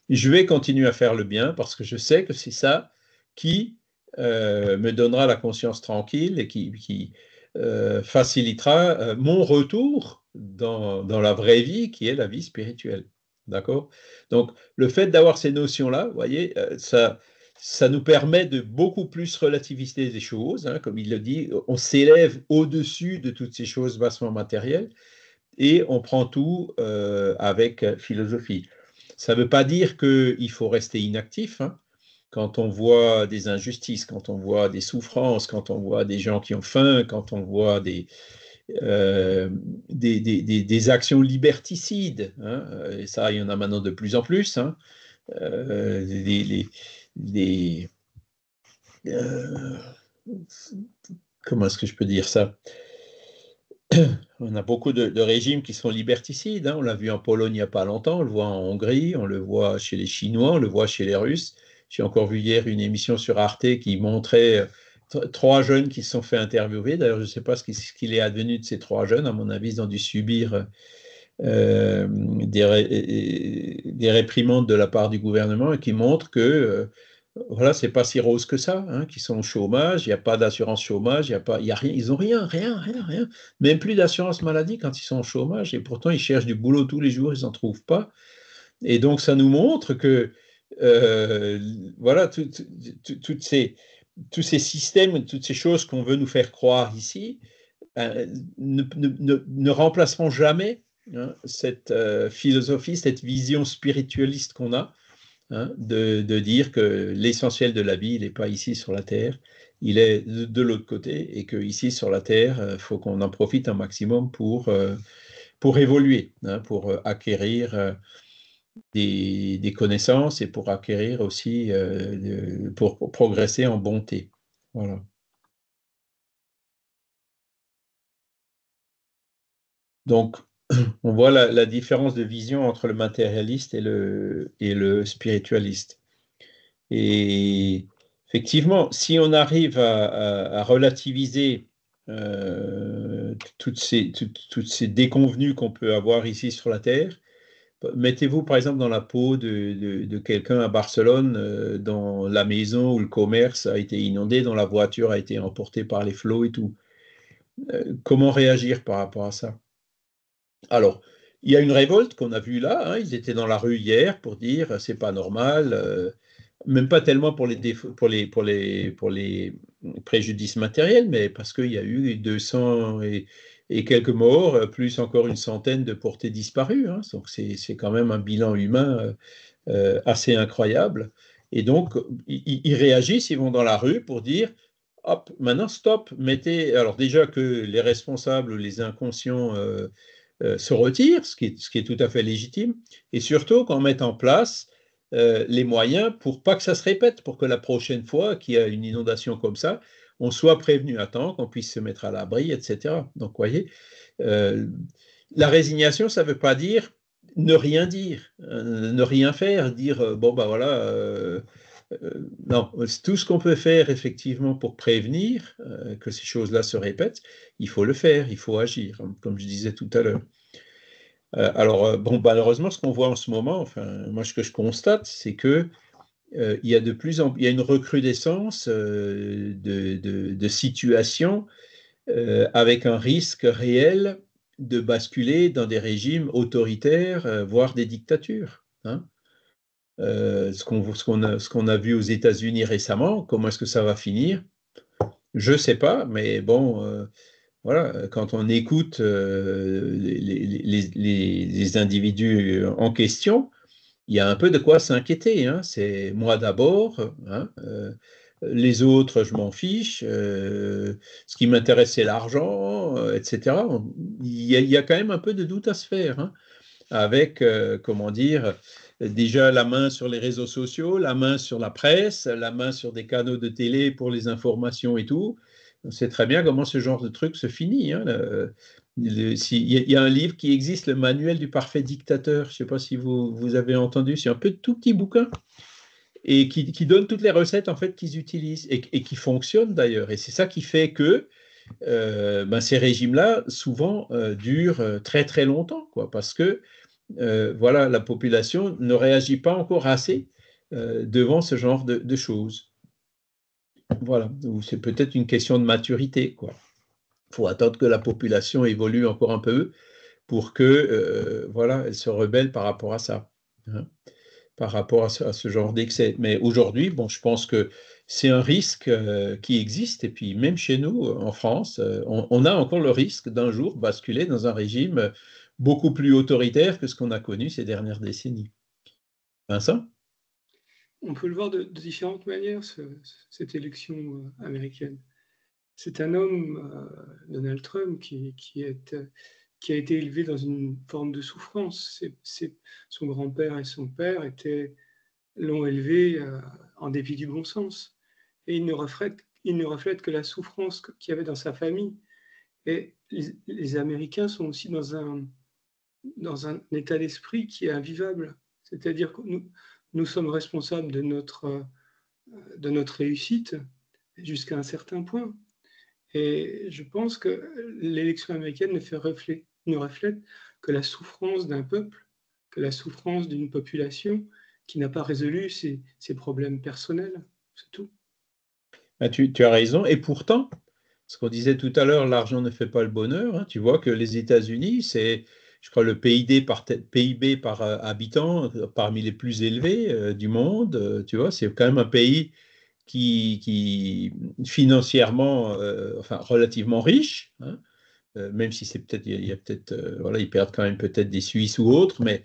Je vais continuer à faire le bien parce que je sais que c'est ça qui euh, me donnera la conscience tranquille et qui, euh, facilitera mon retour dans, la vraie vie qui est la vie spirituelle. D'accord? Donc, le fait d'avoir ces notions-là, vous voyez, ça, ça nous permet de beaucoup plus relativiser les choses. Hein, comme il le dit, on s'élève au-dessus de toutes ces choses bassement matérielles et on prend tout avec philosophie. Ça ne veut pas dire qu'il faut rester inactif. Hein. Quand on voit des injustices, quand on voit des souffrances, quand on voit des gens qui ont faim, quand on voit des, euh, des, actions liberticides, hein, et ça, il y en a maintenant de plus en plus, euh, euh, comment est-ce que je peux dire ça? [CLEARS THROAT] On a beaucoup de, régimes qui sont liberticides. Hein. On l'a vu en Pologne il n'y a pas longtemps, on le voit en Hongrie, on le voit chez les Chinois, on le voit chez les Russes. J'ai encore vu hier une émission sur Arte qui montrait euh, trois jeunes qui se sont fait interviewer. D'ailleurs, je ne sais pas ce qu'il est advenu de ces trois jeunes. À mon avis, ils ont dû subir euh, des, des, réprimandes de la part du gouvernement et qui montrent que voilà, c'est pas si rose que ça, hein, qui sont au chômage, il n'y a pas d'assurance chômage, il a pas, il a rien, ils ont rien, rien, rien, rien, même plus d'assurance maladie quand ils sont au chômage, et pourtant ils cherchent du boulot tous les jours, ils n'en trouvent pas. Et donc ça nous montre que euh, voilà, toutes ces, tous ces systèmes, toutes ces choses qu'on veut nous faire croire ici, ne, remplaceront jamais hein, cette philosophie, cette vision spiritualiste qu'on a, hein, de, dire que l'essentiel de la vie, n'est pas ici sur la Terre, il est de, l'autre côté, et qu'ici sur la Terre, il faut qu'on en profite un maximum pour, pour évoluer, hein, pour acquérir des, connaissances et pour acquérir aussi, euh, pour, progresser en bonté. Voilà. Donc, [CLEARS THROAT] on voit la, différence de vision entre le matérialiste et le, spiritualiste. Et effectivement, si on arrive à, relativiser euh, toutes, ces, toutes, déconvenues qu'on peut avoir ici sur la Terre, Mettez-vous par exemple dans la peau de, quelqu'un à Barcelone, euh, dont la maison ou le commerce a été inondé, dont la voiture a été emportée par les flots et tout. Euh, comment réagir par rapport à ça? Alors, il y a une révolte qu'on a vue là. Hein. ils étaient dans la rue hier pour dire c'est pas normal, euh, même pas tellement pour les, préjudices matériels, mais parce qu'il y a eu 200 et, et quelques morts, euh, plus encore une centaine de portées disparues. Hein. Donc c'est quand même un bilan humain euh, euh, assez incroyable. Et donc, ils, réagissent, ils vont dans la rue pour dire, hop, maintenant stop, mettez, alors déjà que les responsables, les inconscients se retirent, ce qui, est, tout à fait légitime, et surtout qu'on mette en place les moyens pour pas que ça se répète, pour que la prochaine fois qu'il y a une inondation comme ça, on soit prévenu à temps, qu'on puisse se mettre à l'abri, etc. Donc, vous voyez, euh, la résignation, ça ne veut pas dire ne rien dire, euh, ne rien faire, dire euh, bon, ben voilà. Non, tout ce qu'on peut faire effectivement pour prévenir que ces choses-là se répètent, il faut le faire, il faut agir, hein, comme je disais tout à l'heure. alors, bon, malheureusement, ce qu'on voit en ce moment, enfin, moi, ce que je constate, c'est que euh, il y a de plus en il y a une recrudescence euh, de, situations euh, avec un risque réel de basculer dans des régimes autoritaires, voire des dictatures. Hein. Ce qu'on a, a, vu aux États-Unis récemment, comment est-ce que ça va finir? Je ne sais pas, mais bon, voilà, quand on écoute les, les, les, individus en question, il y a un peu de quoi s'inquiéter. Hein. C'est moi d'abord, hein, euh, les autres, je m'en fiche, euh, ce qui m'intéresse, c'est l'argent, euh, etc. Il y, a, quand même un peu de doute à se faire, hein, avec, comment dire, déjà la main sur les réseaux sociaux, la main sur la presse, la main sur des canaux de télé pour les informations et tout. On sait très bien comment ce genre de truc se finit. Il y a un livre qui existe, le manuel du parfait dictateur. Je ne sais pas si vous, vous avez entendu, c'est un peu tout petit bouquin et qui, qui, donne toutes les recettes en fait qu'ils utilisent et, qui fonctionnent d'ailleurs. Et c'est ça qui fait que euh, ben, ces régimes-là souvent euh, durent euh, très très longtemps, quoi, parce que voilà, la population ne réagit pas encore assez devant ce genre de, choses. Voilà, c'est peut-être une question de maturité. Il faut attendre que la population évolue encore un peu pour que euh, voilà, elle se rebelle par rapport à ça, hein, par rapport à ce, genre d'excès. Mais aujourd'hui, bon, je pense que c'est un risque euh, qui existe. Et puis même chez nous, en France, euh, on, a encore le risque d'un jour basculer dans un régime beaucoup plus autoritaire que ce qu'on a connu ces dernières décennies. Vincent? On peut le voir de, différentes manières, cette élection américaine. C'est un homme, euh, Donald Trump, qui, a été élevé dans une forme de souffrance. son grand-père et son père l'ont élevé euh, en dépit du bon sens. Et il ne reflète que la souffrance qu'il y avait dans sa famille. Et les, Américains sont aussi dans un, dans un état d'esprit qui est invivable. C'est-à-dire que nous, nous sommes responsables de notre, de notre réussite jusqu'à un certain point. Et je pense que l'élection américaine ne, fait reflète que la souffrance d'un peuple, que la souffrance d'une population qui n'a pas résolu ses, problèmes personnels. C'est tout. Ah, tu, as raison. Et pourtant, ce qu'on disait tout à l'heure, l'argent ne fait pas le bonheur. Hein. Tu vois que les États-Unis, c'est, je crois, le PIB par, euh, habitant euh, parmi les plus élevés euh, du monde. tu vois, c'est quand même un pays qui, qui financièrement, enfin relativement riche, hein, même si c'est peut-être, il y a, peut-être, voilà, ils perdent quand même peut-être des Suisses ou autres, mais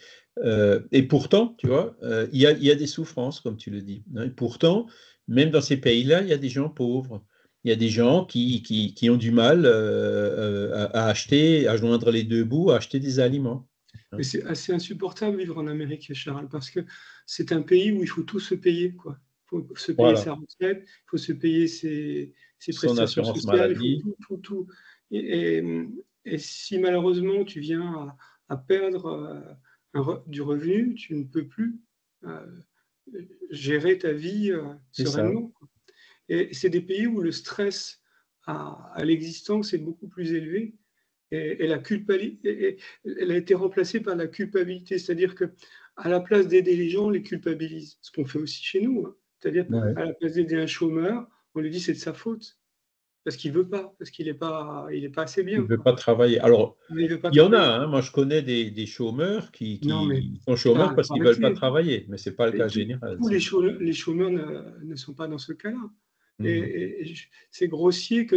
et pourtant, tu vois, il y, a, y a, des souffrances, comme tu le dis. Hein, pourtant, même dans ces pays-là, il y a des gens pauvres. Il y a des gens qui, qui, qui ont du mal à, acheter, à joindre les deux bouts, à acheter des aliments. Mais c'est assez insupportable vivre en Amérique, Charles, parce que c'est un pays où il faut tout se payer. Quoi. Il faut se payer sa retraite, il faut se payer ses, ses prestations sociales, il faut tout, tout, tout. Et, et, si malheureusement tu viens à, perdre euh, du revenu, tu ne peux plus euh, gérer ta vie euh, sereinement. Et c'est des pays où le stress à, à l'existence est beaucoup plus élevé et, la culpabilité, elle a été remplacée par la culpabilité, c'est-à-dire que à la place d'aider les gens, on les culpabilise, ce qu'on fait aussi chez nous. Hein. C'est-à-dire à la place d'aider un chômeur, on lui dit c'est de sa faute parce qu'il veut pas, parce qu'il n'est pas, il est pas assez bien. Il veut pas travailler. Alors, il, y en a. Hein. moi, je connais des, des chômeurs qui, qui sont chômeurs parce qu'ils veulent pas travailler, mais c'est pas le cas général. Tous les chômeurs, les chômeurs ne, sont pas dans ce cas-là. Et, c'est grossier que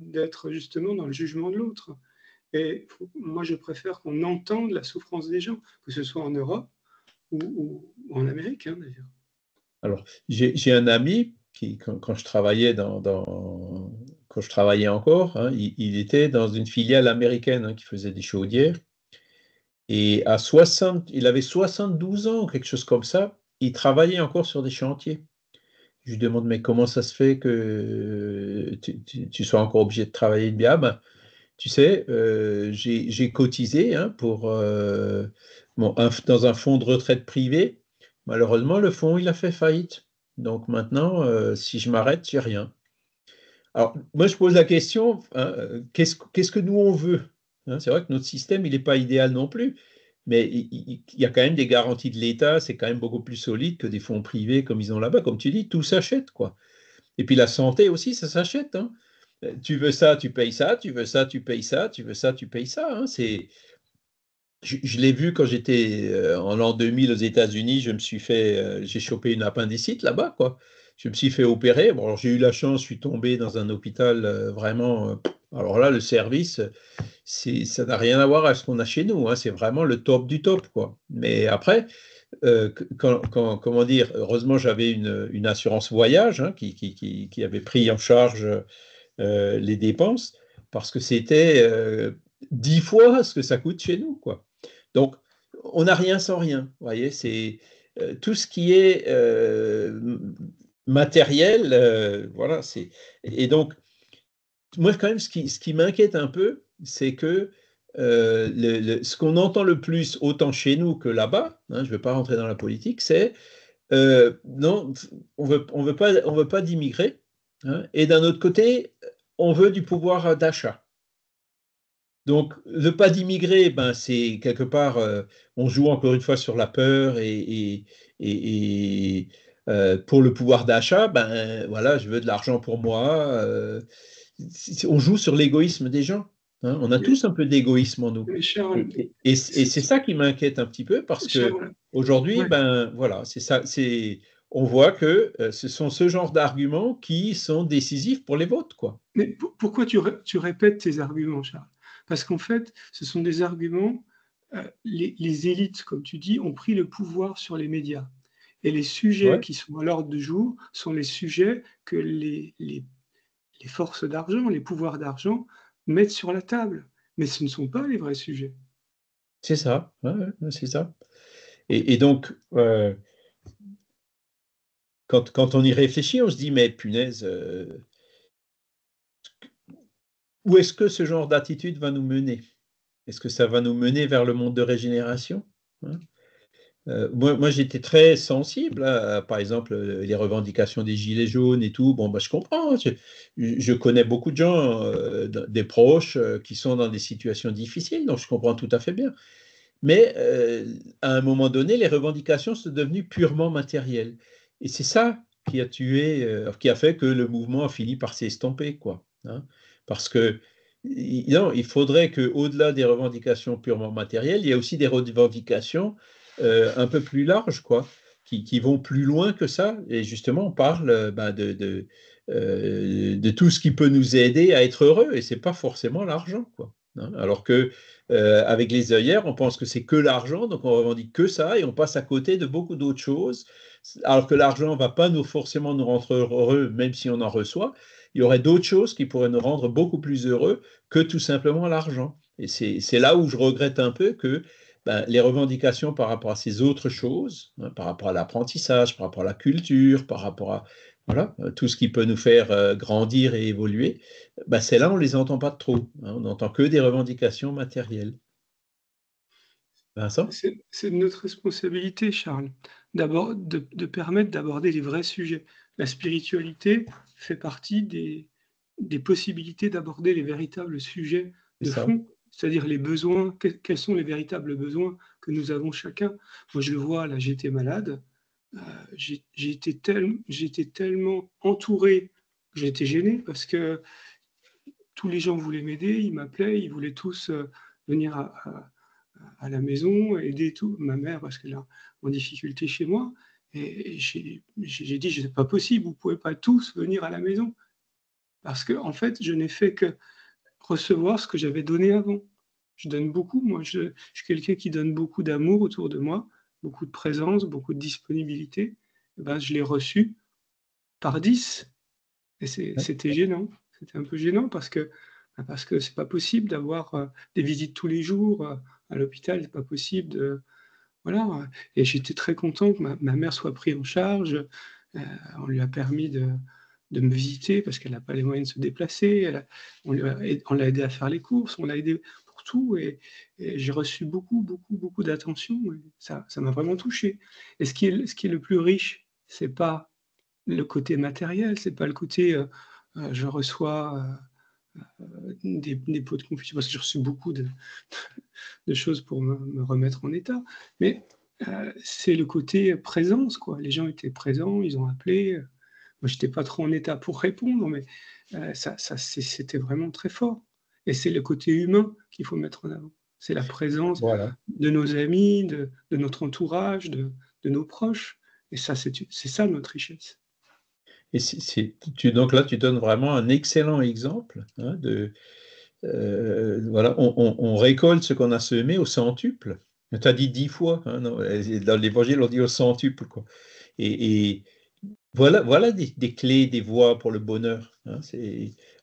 d'être justement dans le jugement de l'autre. Et moi, je préfère qu'on entende la souffrance des gens, que ce soit en Europe ou, en Amérique, hein, d'ailleurs. Alors, j'ai un ami qui, quand, je travaillais dans, quand je travaillais encore, hein, il, était dans une filiale américaine hein, qui faisait des chaudières. Et à 60, il avait 72 ans, quelque chose comme ça. Il travaillait encore sur des chantiers. Je lui demande, mais comment ça se fait que tu, sois encore obligé de travailler bien ah ben, tu sais, euh, j'ai cotisé hein, pour, euh, dans un fonds de retraite privé. Malheureusement, le fonds, il a fait faillite. Donc maintenant, euh, si je m'arrête, j'ai rien. Alors, moi, je pose la question, hein, qu'est-ce que nous, on veut? Hein? C'est vrai que notre système, il n'est pas idéal non plus, mais il, y a quand même des garanties de l'État, c'est quand même beaucoup plus solide que des fonds privés comme ils ont là-bas. Comme tu dis, tout s'achète, quoi. Et puis la santé aussi, ça s'achète. Hein tu veux ça, tu payes ça, tu veux ça, tu payes ça, tu veux ça, tu payes ça. Hein. c'est, je, l'ai vu quand j'étais euh, en l'an 2000 aux États-Unis, je me suis fait, euh, j'ai chopé une appendicite là-bas, quoi. Je me suis fait opérer. Bon, j'ai eu la chance, je suis tombé dans un hôpital euh, vraiment. alors là, le service, ça n'a rien à voir avec ce qu'on a chez nous. Hein. c'est vraiment le top du top, quoi. Mais après, quand, comment dire, heureusement, j'avais une, assurance voyage hein, qui, avait pris en charge euh, les dépenses parce que c'était euh, dix fois ce que ça coûte chez nous. Quoi. Donc, on n'a rien sans rien. voyez, c'est euh, tout ce qui est matériel. voilà, c'est et donc moi quand même ce qui, ce qui m'inquiète un peu, c'est que ce qu'on entend le plus, autant chez nous que là-bas, hein, je ne veux pas rentrer dans la politique, c'est non, on veut, on veut pas, on veut pas d'immigrés, Hein, et d'un autre côté, on veut du pouvoir d'achat. Donc, le pas d'immigrés, ben, c'est quelque part, euh, on joue encore une fois sur la peur et, euh, pour le pouvoir d'achat, ben voilà, je veux de l'argent pour moi. Euh, on joue sur l'égoïsme des gens. Hein. on a tous un peu d'égoïsme en nous. Et, c'est ça qui m'inquiète un petit peu parce que aujourd'hui, ben voilà, c'est ça, c'est on voit que euh, ce sont ce genre d'arguments qui sont décisifs pour les votes. Quoi. Mais pourquoi tu, répètes ces arguments, Charles? Parce qu'en fait, ce sont des arguments, les, élites, comme tu dis, ont pris le pouvoir sur les médias. Et les sujets qui sont à l'ordre du jour sont les sujets que les, forces d'argent, les pouvoirs d'argent mettent sur la table. Mais ce ne sont pas les vrais sujets. C'est ça, c'est ça. Et, donc, euh, quand, on y réfléchit, on se dit, mais punaise, euh, où est-ce que ce genre d'attitude va nous mener? Est-ce que ça va nous mener vers le monde de régénération? Hein? Euh, moi, j'étais très sensible par exemple, les revendications des gilets jaunes et tout. Bon, bah, je comprends. Je, connais beaucoup de gens, euh, des proches, qui sont dans des situations difficiles, donc je comprends tout à fait bien. Mais à un moment donné, les revendications sont devenues purement matérielles. Et c'est ça qui a tué, euh, qui a fait que le mouvement a fini par s'estomper, quoi. Hein. parce que non, il faudrait qu'au-delà des revendications purement matérielles, il y ait aussi des revendications euh, un peu plus larges, quoi, qui, qui, vont plus loin que ça. Et justement, on parle euh, ben, de, de, de, tout ce qui peut nous aider à être heureux, et c'est pas forcément l'argent, quoi. Hein. alors que euh, avec les œillères, on pense que c'est que l'argent, donc on revendique que ça et on passe à côté de beaucoup d'autres choses. Alors que l'argent ne va pas nous forcément nous rendre heureux, même si on en reçoit. Il y aurait d'autres choses qui pourraient nous rendre beaucoup plus heureux que tout simplement l'argent. Et c'est là où je regrette un peu que ben, les revendications par rapport à ces autres choses, hein, par rapport à l'apprentissage, par rapport à la culture, par rapport à voilà, euh, tout ce qui peut nous faire euh, grandir et évoluer, ben, c'est là on ne les entend pas trop. Hein, on n'entend que des revendications matérielles. Vincent? C'est notre responsabilité, Charles, d'abord de, permettre d'aborder les vrais sujets. La spiritualité fait partie des, des possibilités d'aborder les véritables sujets de fond c'est-à-dire les besoins, quels sont les véritables besoins que nous avons chacun. Moi, je le vois, là, j'étais malade, euh, tellement entouré, j'étais gêné parce que tous les gens voulaient m'aider, ils m'appelaient, ils voulaient tous euh, venir à, la maison, aider tout, ma mère parce qu'elle est en difficulté chez moi. Et, j'ai dit, ce n'est pas possible, vous ne pouvez pas tous venir à la maison. Parce que, en fait, je n'ai fait que recevoir ce que j'avais donné avant. Je donne beaucoup, moi, je, suis quelqu'un qui donne beaucoup d'amour autour de moi, beaucoup de présence, beaucoup de disponibilité. Eh ben, je l'ai reçu par 10. Et c'était gênant. C'était un peu gênant parce que ben, parce que c'est pas possible d'avoir euh, des visites tous les jours euh, à l'hôpital. C'est pas possible de voilà. Et j'étais très content que ma, mère soit prise en charge. Euh, on lui a permis de, de me visiter parce qu'elle n'a pas les moyens de se déplacer. on l'a aidé à faire les courses, on l'a aidé pour tout et, j'ai reçu beaucoup, beaucoup, beaucoup d'attention. Ça, m'a vraiment touché. Et ce qui est, ce qui est le plus riche, c'est pas le côté matériel, c'est pas le côté euh, euh, je reçois euh, des, pots de confiture parce que j'ai reçu beaucoup de, choses pour me, me, remettre en état, mais c'est le côté présence quoi. Les gens étaient présents, ils ont appelé. Moi, je n'étais pas trop en état pour répondre, mais euh, ça, c'était vraiment très fort. Et c'est le côté humain qu'il faut mettre en avant. C'est la présence de nos amis, de, notre entourage, de, nos proches. Et ça, c'est ça notre richesse. Et tu, donc là, tu donnes vraiment un excellent exemple hein, de, euh, voilà, on, récolte ce qu'on a semé au centuple. Tu as dit dix fois, hein, dans l'évangile, on dit au centuple. Quoi. et, voilà, voilà des, clés, des voies pour le bonheur. Hein,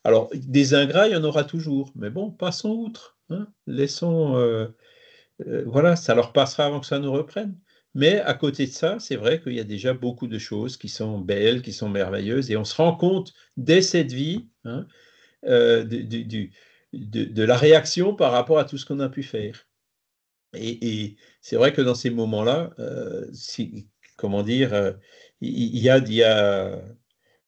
alors, des ingrats, il y en aura toujours, mais bon, passons outre. Hein, laissons. Euh, euh, voilà, ça leur passera avant que ça nous reprenne. Mais à côté de ça, c'est vrai qu'il y a déjà beaucoup de choses qui sont belles, qui sont merveilleuses, et on se rend compte dès cette vie hein, euh, de, la réaction par rapport à tout ce qu'on a pu faire. Et, c'est vrai que dans ces moments-là, comment dire, il y, a,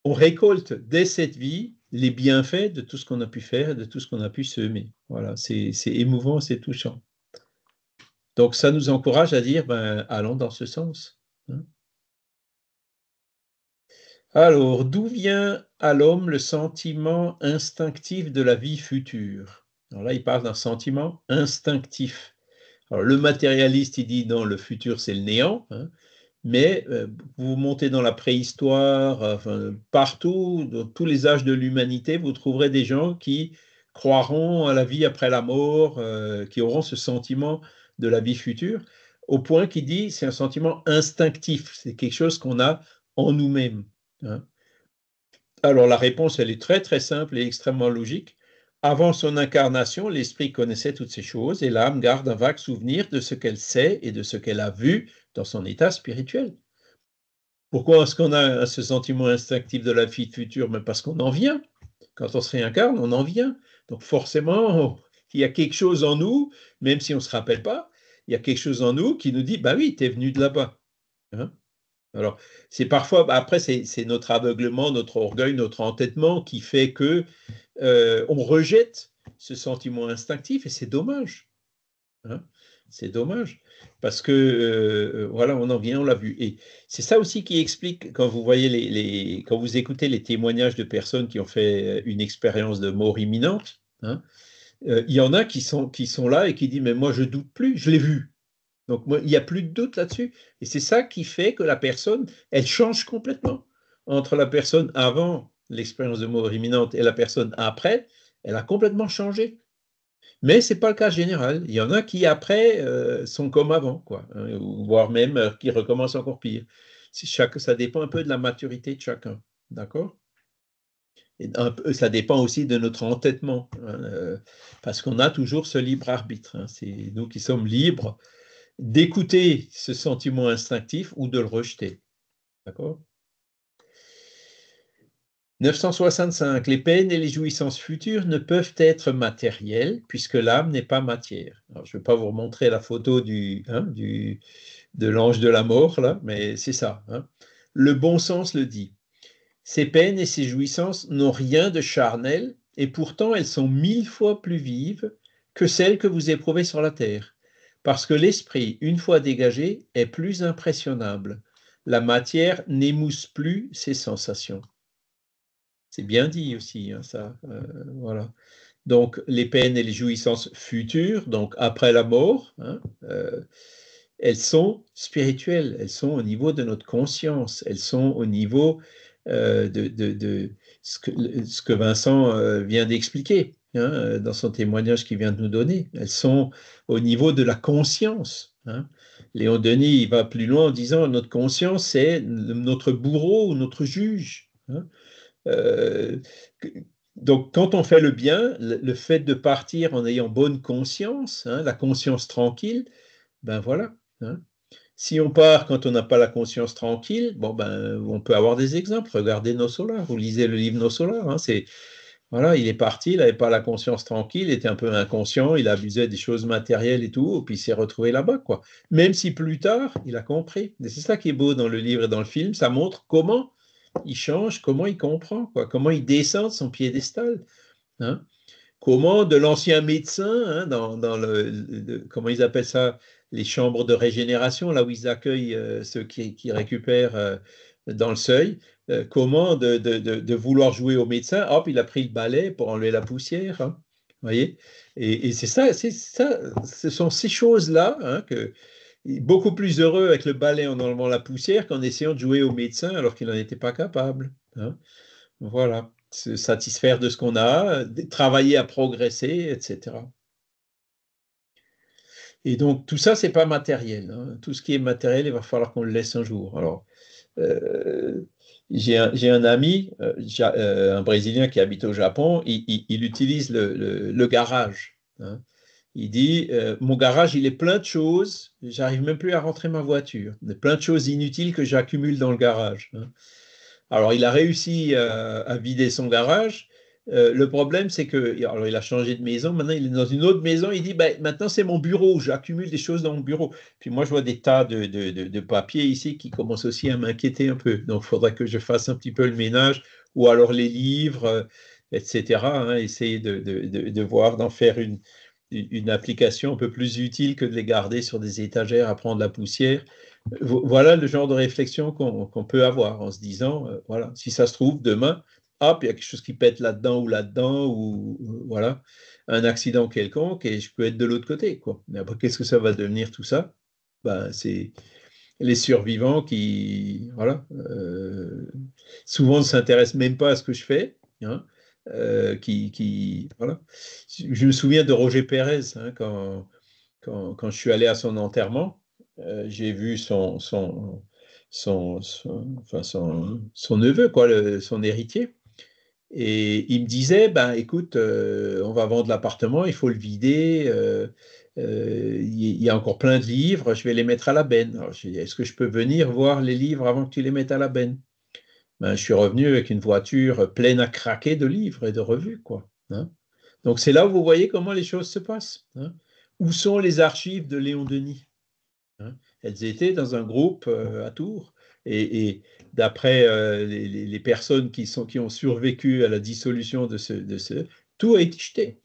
on récolte dès cette vie les bienfaits de tout ce qu'on a pu faire de tout ce qu'on a pu semer. Voilà, c'est émouvant, c'est touchant. Donc ça nous encourage à dire, ben, allons dans ce sens. Hein. Alors, d'où vient à l'homme le sentiment instinctif de la vie future? Alors là, il parle d'un sentiment instinctif. Alors, le matérialiste, il dit non, le futur, c'est le néant. Hein mais euh, vous montez dans la préhistoire, partout, dans tous les âges de l'humanité, vous trouverez des gens qui croiront à la vie après la mort, euh, qui auront ce sentiment de la vie future, au point qu'il dit c'est un sentiment instinctif, c'est quelque chose qu'on a en nous-mêmes. Hein. Alors la réponse, elle est très très simple et extrêmement logique. Avant son incarnation, l'esprit connaissait toutes ces choses et l'âme garde un vague souvenir de ce qu'elle sait et de ce qu'elle a vu dans son état spirituel. Pourquoi est-ce qu'on a ce sentiment instinctif de la vie future? Mais parce qu'on en vient. Quand on se réincarne, on en vient. Donc forcément, [LAUGHS] il y a quelque chose en nous, même si on ne se rappelle pas, il y a quelque chose en nous qui nous dit, bah oui, tu es venu de là-bas. Hein Alors, c'est parfois, bah, après, c'est notre aveuglement, notre orgueil, notre entêtement qui fait que euh, on rejette ce sentiment instinctif et c'est dommage. Hein c'est dommage parce que euh, euh, voilà, on en vient, on l'a vu. Et c'est ça aussi qui explique quand vous voyez les, quand vous écoutez les témoignages de personnes qui ont fait une expérience de mort imminente. Hein, il y en a qui sont qui sont là et qui disent mais moi je doute plus, je l'ai vu. Donc il n'y a plus de doute là-dessus. Et c'est ça qui fait que la personne, elle change complètement entre la personne avant l'expérience de mort imminente et la personne après. Elle a complètement changé. Mais ce n'est pas le cas général. Il y en a qui, après, euh, sont comme avant, quoi, hein, voire même euh, qui recommencent encore pire. Ça dépend un peu de la maturité de chacun. D'accord? Ça dépend aussi de notre entêtement, hein, euh, parce qu'on a toujours ce libre arbitre. Hein. c'est nous qui sommes libres d'écouter ce sentiment instinctif ou de le rejeter. D'accord? 965. Les peines et les jouissances futures ne peuvent être matérielles puisque l'âme n'est pas matière. je ne vais pas vous remontrer la photo du, hein, du de l'ange de la mort, mais c'est ça. Hein. Le bon sens le dit. Ces peines et ces jouissances n'ont rien de charnel et pourtant elles sont mille fois plus vives que celles que vous éprouvez sur la terre. Parce que l'esprit, une fois dégagé, est plus impressionnable. La matière n'émousse plus ses sensations. C'est bien dit aussi, hein, ça. Euh, voilà. Donc, les peines et les jouissances futures, donc après la mort, hein, euh, elles sont spirituelles, elles sont au niveau de notre conscience, elles sont au niveau euh, de, ce, que, Vincent vient d'expliquer hein, dans son témoignage qu'il vient de nous donner. Elles sont au niveau de la conscience. Léon Denis va plus loin en disant notre conscience, c'est notre bourreau ou notre juge. Euh, donc, quand on fait le bien, le, fait de partir en ayant bonne conscience, hein, la conscience tranquille, ben voilà. Hein. Si on part quand on n'a pas la conscience tranquille, bon ben, on peut avoir des exemples. Regardez Nos Solars, vous lisez le livre Nos Solars. Hein, c'est voilà, il est parti, il n'avait pas la conscience tranquille, il était un peu inconscient, il abusait des choses matérielles et tout, puis il s'est retrouvé là-bas, quoi. Même si plus tard, il a compris. Et c'est ça qui est beau dans le livre et dans le film, ça montre comment il change, comment il comprend, comment il descend de son piédestal. Hein. Comment de l'ancien médecin, hein, dans, comment ils appellent ça, les chambres de régénération, là où ils accueillent euh, ceux qui, récupèrent euh, dans le seuil, euh, comment de, vouloir jouer au médecin, hop, il a pris le balai pour enlever la poussière. Hein, voyez et, c'est ça, c'est ça, ce sont ces choses-là que beaucoup plus heureux avec le balai en enlevant la poussière qu'en essayant de jouer au médecin alors qu'il n'en était pas capable. Hein. Voilà, se satisfaire de ce qu'on a, travailler à progresser, etc. Et donc tout ça, c'est pas matériel. Hein. Tout ce qui est matériel, il va falloir qu'on le laisse un jour. Alors, euh, j'ai un, ami, euh, euh, un Brésilien qui habite au Japon, il, utilise le, garage. Hein. Il dit euh, Mon garage, il est plein de choses, j'arrive même plus à rentrer ma voiture. Il y a plein de choses inutiles que j'accumule dans le garage. Hein. Alors, il a réussi à, vider son garage. Euh, le problème, c'est que alors, il a changé de maison. Maintenant, il est dans une autre maison. Il dit ben, Maintenant, c'est mon bureau. J'accumule des choses dans mon bureau. Puis moi, je vois des tas de, de, de, papiers ici qui commencent aussi à m'inquiéter un peu. Donc, il faudrait que je fasse un petit peu le ménage ou alors les livres, etc. Hein, essayer de, voir, d'en faire une une application un peu plus utile que de les garder sur des étagères à prendre la poussière. Voilà le genre de réflexion qu'on peut avoir en se disant, euh, voilà, si ça se trouve, demain, hop, il y a quelque chose qui pète là-dedans ou là-dedans, ou euh, voilà, un accident quelconque, et je peux être de l'autre côté. Quoi. Mais après, qu'est-ce que ça va devenir tout ça? Ben, C'est les survivants qui, voilà, euh, souvent ne s'intéressent même pas à ce que je fais. Hein, euh, qui, voilà. Je me souviens de Roger Pérez hein, quand, quand, quand, je suis allé à son enterrement. J'ai vu son, son, son, enfin son, son, neveu, quoi, son héritier. Et il me disait, ben, écoute, euh, on va vendre l'appartement, il faut le vider, il y a encore plein de livres, je vais les mettre à la benne. Est-ce que je peux venir voir les livres avant que tu les mettes à la benne? Ben, je suis revenu avec une voiture pleine à craquer de livres et de revues. Quoi, hein. Donc c'est là où vous voyez comment les choses se passent. Hein. Où sont les archives de Léon Denis hein? Elles étaient dans un groupe euh, à Tours. Et, d'après euh, les, personnes qui, sont, qui ont survécu à la dissolution de ce, de ce tout a été jeté.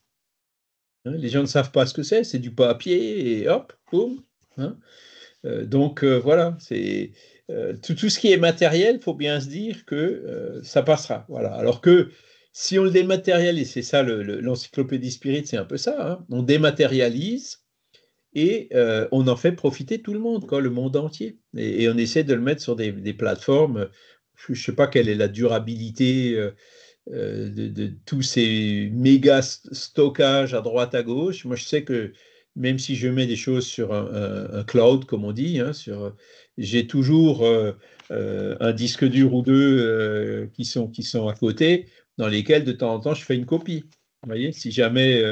les gens ne savent pas ce que c'est, c'est du papier et hop, boum. Euh, donc voilà, c'est euh, tout, ce qui est matériel, il faut bien se dire que euh, ça passera. Voilà. Alors que si on le dématérialise, c'est ça l'encyclopédie spirit, c'est un peu ça, hein. on dématérialise et euh, on en fait profiter tout le monde, quoi, le monde entier. Et, on essaie de le mettre sur des, plateformes, je ne sais pas quelle est la durabilité de, tous ces méga stockages à droite à gauche. Moi, je sais que même si je mets des choses sur un, cloud, comme on dit, hein, j'ai toujours un disque dur ou deux qui, sont, qui sont à côté, dans lesquels de temps en temps je fais une copie. Vous voyez, si jamais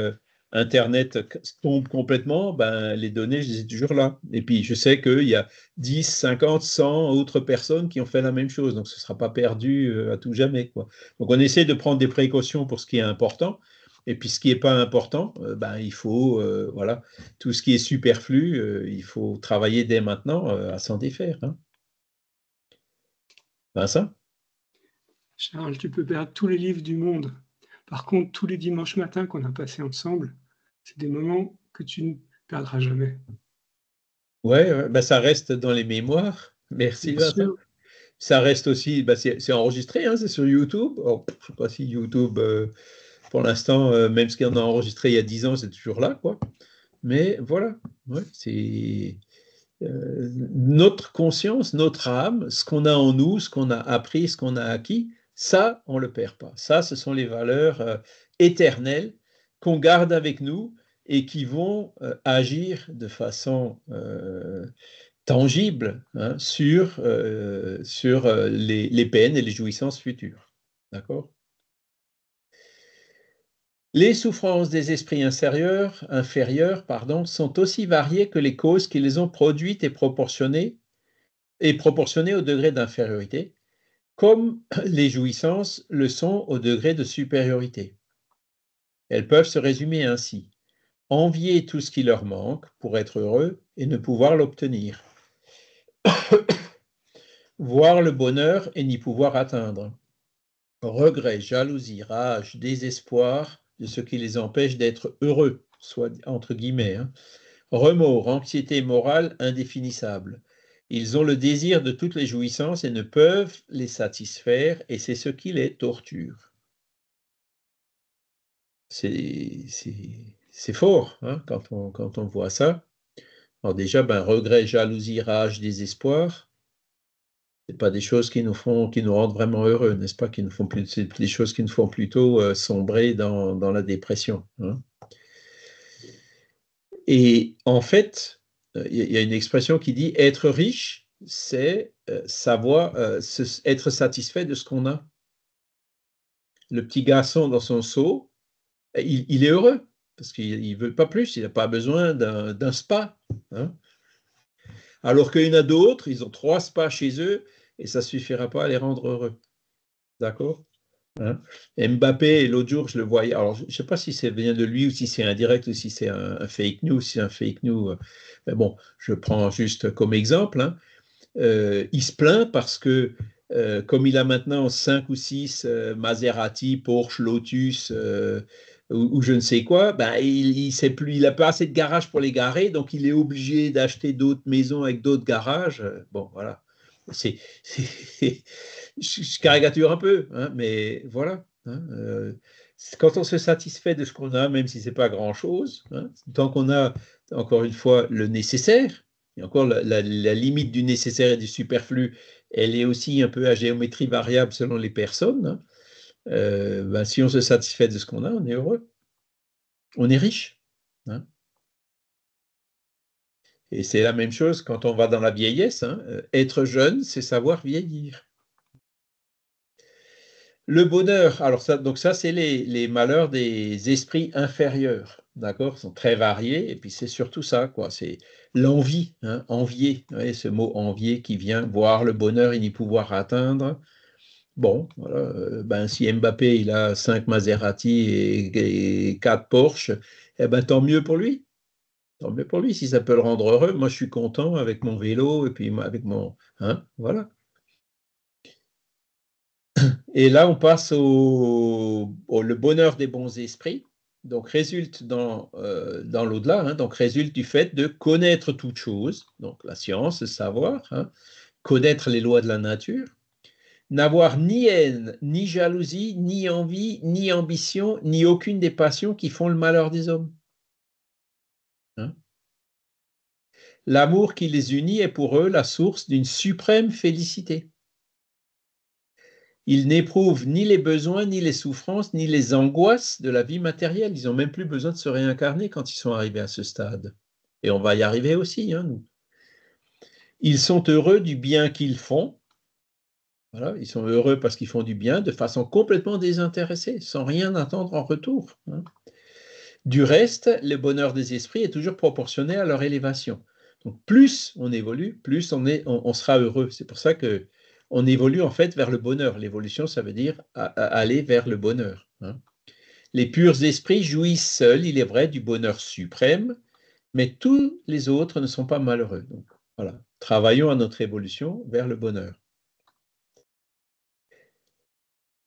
Internet tombe complètement, ben, les données, je les ai toujours là. Et puis, je sais qu'il y a 10, 50, 100 autres personnes qui ont fait la même chose. Donc, ce ne sera pas perdu euh, à tout jamais. Quoi. Donc, on essaie de prendre des précautions pour ce qui est important. Et puis, ce qui n'est pas important, euh, ben, il faut, euh, voilà, tout ce qui est superflu, il faut travailler dès maintenant à s'en défaire. Hein. Vincent? Charles, tu peux perdre tous les livres du monde par contre, tous les dimanches matins qu'on a passés ensemble, c'est des moments que tu ne perdras jamais. Ouais, bah ça reste dans les mémoires. Merci. Ça reste aussi, bah c'est enregistré, hein, c'est sur YouTube. je ne sais pas si YouTube, euh, pour l'instant, euh, même ce qu'on a enregistré il y a 10 ans, c'est toujours là, quoi. Mais voilà, c'est euh, notre conscience, notre âme, ce qu'on a en nous, ce qu'on a appris, ce qu'on a acquis, ça, on ne le perd pas. Ça, ce sont les valeurs euh, éternelles qu'on garde avec nous et qui vont euh, agir de façon euh, tangible hein, sur, sur les, peines et les jouissances futures. D'accord? Les souffrances des esprits inférieurs, sont aussi variées que les causes qui les ont produites et proportionnées, et proportionnées au degré d'infériorité, comme les jouissances le sont au degré de supériorité. Elles peuvent se résumer ainsi. Envier tout ce qui leur manque pour être heureux et ne pouvoir l'obtenir. [COUGHS] Voir le bonheur et n'y pouvoir atteindre. Regret, jalousie, rage, désespoir de ce qui les empêche d'être heureux, soit entre guillemets. Hein. Remords, anxiété morale indéfinissable. Ils ont le désir de toutes les jouissances et ne peuvent les satisfaire, et c'est ce qui les torture. C'est fort hein, quand, on, voit ça. Alors déjà, ben, regret, jalousie, rage, désespoir, ce pas des choses qui nous rendent vraiment heureux, n'est-ce pas qui nous des choses qui nous font plutôt euh, sombrer dans, dans, la dépression. Hein. Et en fait, il y a une expression qui dit être riche, c'est euh, savoir euh, être satisfait de ce qu'on a. Le petit garçon dans son seau, il, est heureux parce qu'il ne veut pas plus, il n'a pas besoin d'un spa. Hein. Alors qu'il y en a d'autres, ils ont trois spas chez eux et ça ne suffira pas à les rendre heureux. D'accord? Hein. Mbappé, l'autre jour, je le voyais. Alors, je ne sais pas si c'est vient de lui ou si c'est indirect ou si c'est un, fake news. Si c'est un fake news, euh, mais bon, je prends juste comme exemple. Hein. Euh, il se plaint parce que, euh, comme il a maintenant 5 ou 6 Maserati, Porsche, Lotus ou, je ne sais quoi, ben, il n'a plus, il pas assez de garages pour les garer, donc il est obligé d'acheter d'autres maisons avec d'autres garages. Bon, voilà. C'est [LAUGHS] je, caricature un peu, hein, mais voilà. Hein, euh, quand on se satisfait de ce qu'on a, même si ce n'est pas grand-chose, hein, tant qu'on a, encore une fois, le nécessaire, et encore la, limite du nécessaire et du superflu, elle est aussi un peu à géométrie variable selon les personnes. Euh, ben, si on se satisfait de ce qu'on a, on est heureux. On est riche. Et c'est la même chose quand on va dans la vieillesse. Euh, être jeune, c'est savoir vieillir. Le bonheur, alors ça, donc ça, c'est les, malheurs des esprits inférieurs, d'accord, sont très variés, et puis c'est surtout ça, quoi, c'est l'envie, hein, envier, ce mot envier qui vient voir le bonheur et n'y pouvoir atteindre. Bon, voilà, euh, ben, si Mbappé, il a 5 Maserati et, et 4 Porsche, eh ben, tant mieux pour lui. Tant mieux pour lui, si ça peut le rendre heureux. Moi, je suis content avec mon vélo et puis avec mon... Hein, voilà. Et là, on passe au, le bonheur des bons esprits. Donc, résulte dans, euh, dans l'au-delà, hein, donc résulte du fait de connaître toute chose, donc la science, le savoir, hein, connaître les lois de la nature, n'avoir ni haine, ni jalousie, ni envie, ni ambition, ni aucune des passions qui font le malheur des hommes. Hein? L'amour qui les unit est pour eux la source d'une suprême félicité. ils n'éprouvent ni les besoins, ni les souffrances, ni les angoisses de la vie matérielle. Ils n'ont même plus besoin de se réincarner quand ils sont arrivés à ce stade. Et on va y arriver aussi, hein, nous. Ils sont heureux du bien qu'ils font. Voilà, ils sont heureux parce qu'ils font du bien de façon complètement désintéressée, sans rien attendre en retour. Hein. Du reste, le bonheur des esprits est toujours proportionné à leur élévation. Donc plus on évolue, plus on, sera heureux. C'est pour ça que on évolue en fait vers le bonheur. L'évolution, ça veut dire aller vers le bonheur. Hein. Les purs esprits jouissent seuls, il est vrai, du bonheur suprême, mais tous les autres ne sont pas malheureux. Donc, voilà, travaillons à notre évolution vers le bonheur.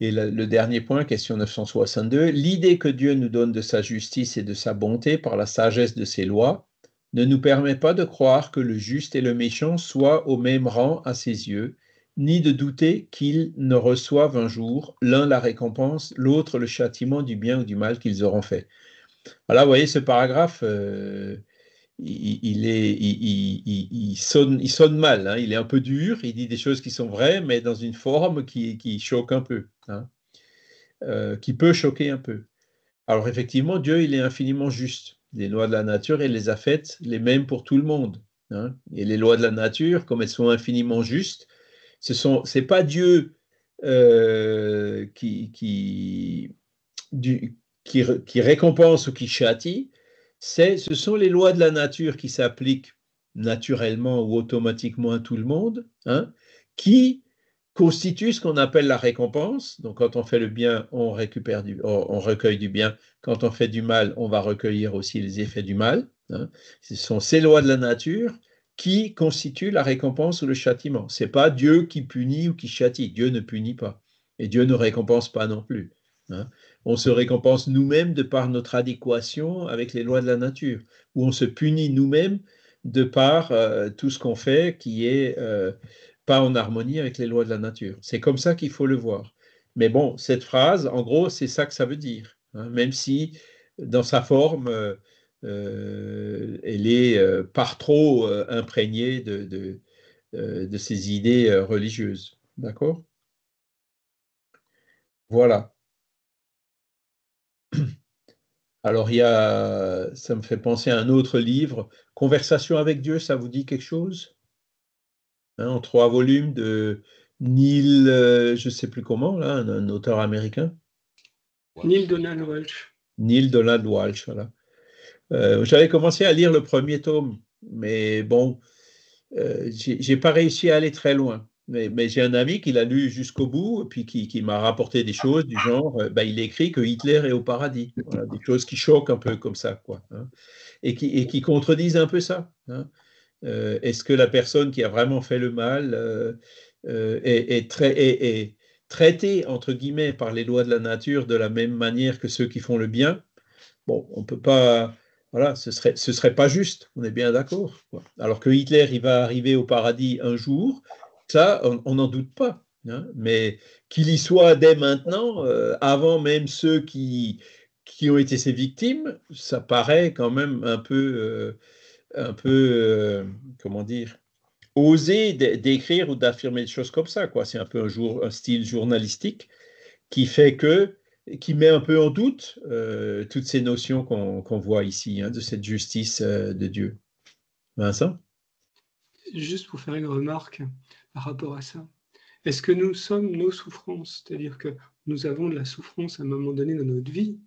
Et le, dernier point, question 962, l'idée que Dieu nous donne de sa justice et de sa bonté par la sagesse de ses lois ne nous permet pas de croire que le juste et le méchant soient au même rang à ses yeux, ni de douter qu'ils ne reçoivent un jour l'un la récompense, l'autre le châtiment du bien ou du mal qu'ils auront fait. Voilà, vous voyez, ce paragraphe, euh, il, est, sonne, mal, hein. il est un peu dur, il dit des choses qui sont vraies, mais dans une forme qui, choque un peu, hein. euh, qui peut choquer un peu. Alors effectivement, Dieu, il est infiniment juste. Les lois de la nature, il les a faites les mêmes pour tout le monde. Hein. Et les lois de la nature, comme elles sont infiniment justes, ce sont, c'est pas Dieu euh, qui, qui, qui, récompense ou qui châtie, c'est, ce sont les lois de la nature qui s'appliquent naturellement ou automatiquement à tout le monde, hein, qui constituent ce qu'on appelle la récompense. Donc, quand on fait le bien, on récupère on, recueille du bien. Quand on fait du mal, on va recueillir aussi les effets du mal. Hein. Ce sont ces lois de la nature qui constitue la récompense ou le châtiment. C'est pas Dieu qui punit ou qui châtie. Dieu ne punit pas. Et Dieu ne récompense pas non plus. Hein. On se récompense nous-mêmes de par notre adéquation avec les lois de la nature, ou on se punit nous-mêmes de par euh, tout ce qu'on fait qui est euh, pas en harmonie avec les lois de la nature. C'est comme ça qu'il faut le voir. Mais bon, cette phrase, en gros, c'est ça que ça veut dire. Hein. même si dans sa forme, euh, elle est par trop imprégnée de, ces idées religieuses. D'accord? Voilà. Alors, il y a, ça me fait penser à un autre livre, Conversation avec Dieu, ça vous dit quelque chose? Hein, En trois volumes de Neil, je ne sais plus comment, là, un, auteur américain. Neil Donald Walsh. Neil Donald Walsh, voilà. Euh, j'avais commencé à lire le premier tome, mais bon, euh, j'ai pas réussi à aller très loin. Mais, j'ai un ami qui l'a lu jusqu'au bout, puis qui, m'a rapporté des choses du genre, euh, bah, il écrit que Hitler est au paradis. des choses qui choquent un peu comme ça, quoi. Hein, et, qui, et, contredisent un peu ça. Hein. Est-ce que la personne qui a vraiment fait le mal est, très, est, traitée, entre guillemets, par les lois de la nature de la même manière que ceux qui font le bien? Bon, on ne peut pas voilà, ce serait, ce serait pas juste, on est bien d'accord. Alors que Hitler, il va arriver au paradis un jour, ça, on n'en doute pas. Hein. mais qu'il y soit dès maintenant, euh, avant même ceux qui, qui ont été ses victimes, ça paraît quand même un peu, euh, un peu euh, comment dire, oser d'écrire ou d'affirmer des choses comme ça. C'est un peu un, jour, un style journalistique qui fait que qui met un peu en doute toutes ces notions qu'on voit ici, hein, de cette justice de Dieu. Vincent? Juste pour faire une remarque par rapport à ça. Est-ce que nous sommes nos souffrances? C'est-à-dire que nous avons de la souffrance à un moment donné dans notre vie,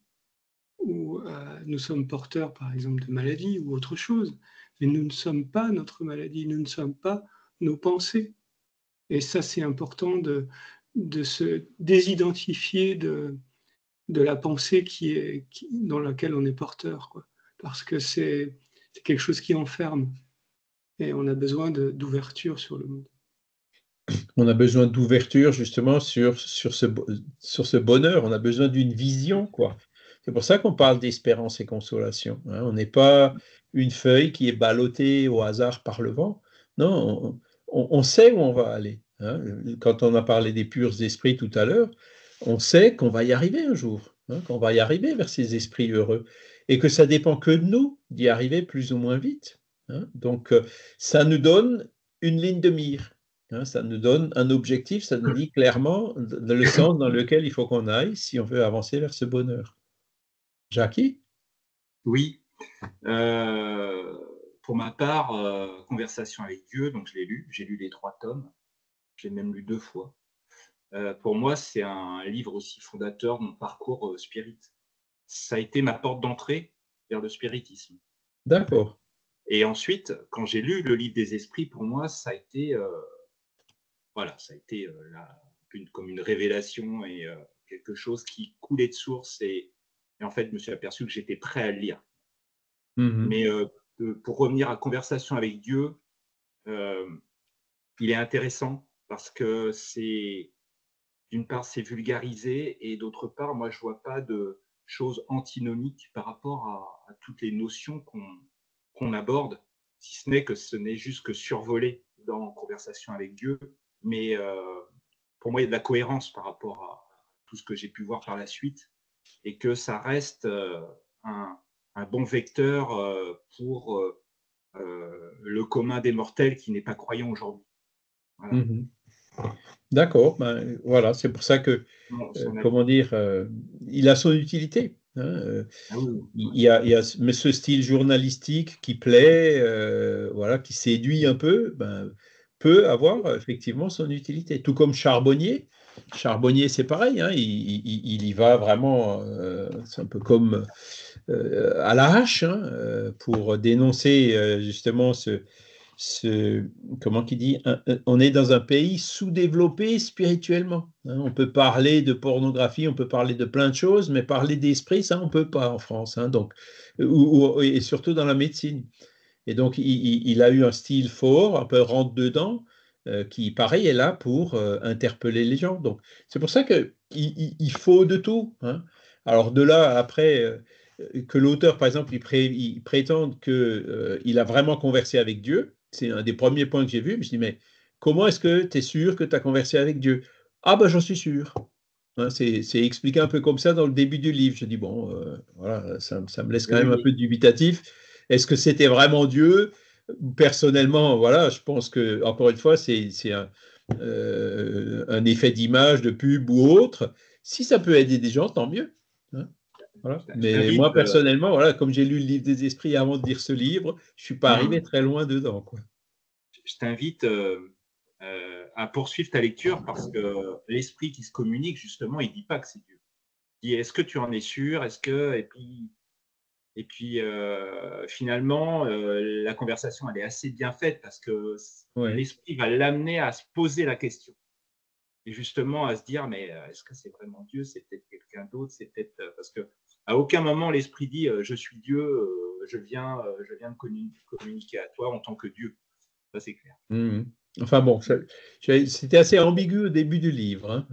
où euh, nous sommes porteurs, par exemple, de maladie ou autre chose, mais nous ne sommes pas notre maladie, nous ne sommes pas nos pensées. Et ça, c'est important de, de se désidentifier de, de la pensée qui est, dans laquelle on est porteur, parce que c'est quelque chose qui enferme et on a besoin d'ouverture sur le monde. On a besoin d'ouverture justement sur, ce bonheur, on a besoin d'une vision. quoi. C'est pour ça qu'on parle d'espérance et consolation. Hein. On n'est pas une feuille qui est ballottée au hasard par le vent. Non, on, sait où on va aller. Hein. Quand on a parlé des purs esprits tout à l'heure, on sait qu'on va y arriver un jour, hein, qu'on va y arriver vers ces esprits heureux, et que ça dépend que de nous d'y arriver plus ou moins vite. Hein? Donc, euh, ça nous donne une ligne de mire. Hein, ça nous donne un objectif, ça nous dit clairement le sens dans lequel il faut qu'on aille si on veut avancer vers ce bonheur. Jackie? Oui. Euh, pour ma part, euh, Conversation avec Dieu, donc je l'ai lu, j'ai lu les trois tomes, j'ai même lu deux fois. Euh, pour moi, c'est un livre aussi fondateur de mon parcours spirit. Ça a été ma porte d'entrée vers le spiritisme. D'accord. Et ensuite, quand j'ai lu le livre des esprits, pour moi, ça a été voilà, ça a été euh, comme une révélation et euh, quelque chose qui coulait de source. Et, en fait, je me suis aperçu que j'étais prêt à le lire. Mmh Mais euh, pour revenir à Conversation avec Dieu, il est intéressant parce que c'est, d'une part, c'est vulgarisé et d'autre part, moi, je vois pas de choses antinomiques par rapport à, toutes les notions qu'on aborde, si ce n'est que ce n'est juste que survolé dans Conversation avec Dieu mais euh, pour moi, il y a de la cohérence par rapport à tout ce que j'ai pu voir par la suite et que ça reste euh, un, bon vecteur euh, pour le commun des mortels qui n'est pas croyant aujourd'hui. Mmh D'accord, ben, voilà, c'est pour ça que, comment dire, il a son utilité. Hein, ah il, y a, il, y a, ce style journalistique qui plaît, voilà, qui séduit un peu. Ben, peut avoir effectivement son utilité. Tout comme Charbonnier. Charbonnier, c'est pareil, hein, il, y va vraiment, euh, c'est un peu comme euh, à la hache, hein, euh, pour dénoncer justement ce, comment qui dit, on est dans un pays sous-développé spirituellement. Hein. on peut parler de pornographie, on peut parler de plein de choses, mais parler d'esprit, ça on peut pas en France. donc, et surtout dans la médecine. Et donc, il, a eu un style fort, un peu rentre-dedans, euh, qui, pareil, est là pour euh, interpeller les gens. Donc, c'est pour ça qu'il il, faut de tout. Hein. Alors, de là, après, euh, que l'auteur, par exemple, il, prétende qu'il a vraiment conversé avec Dieu, c'est un des premiers points que j'ai vu. Je me dis, mais comment est-ce que tu es sûr que tu as conversé avec Dieu? Ah, ben, j'en suis sûr. Hein, c'est expliqué un peu comme ça dans le début du livre. Je dis, bon, voilà, ça, me laisse quand même un peu dubitatif. Est-ce que c'était vraiment Dieu? Personnellement, voilà, je pense que, encore une fois, c'est euh, un, effet d'image, de pub ou autre. Si ça peut aider des gens, tant mieux. Hein. Mais moi, euh, personnellement, voilà, comme j'ai lu le livre des esprits avant de lire ce livre, je ne suis pas arrivé très loin dedans. Quoi. Je t'invite euh, à poursuivre ta lecture parce que l'esprit qui se communique, justement, il ne dit pas que c'est Dieu. Il dit est-ce que tu en es sûr? Est-ce que. Et puis, et puis, euh, finalement, euh, la conversation, elle est assez bien faite parce que l'esprit va l'amener à se poser la question. Et justement, à se dire, mais euh, est-ce que c'est vraiment Dieu? C'est peut-être quelqu'un d'autre? C'est peut-être. parce que à aucun moment, l'esprit dit, je suis Dieu, je, viens, je viens de communiquer à toi en tant que Dieu. Ça, c'est clair. Mmh enfin bon, c'était assez ambigu au début du livre. Hein.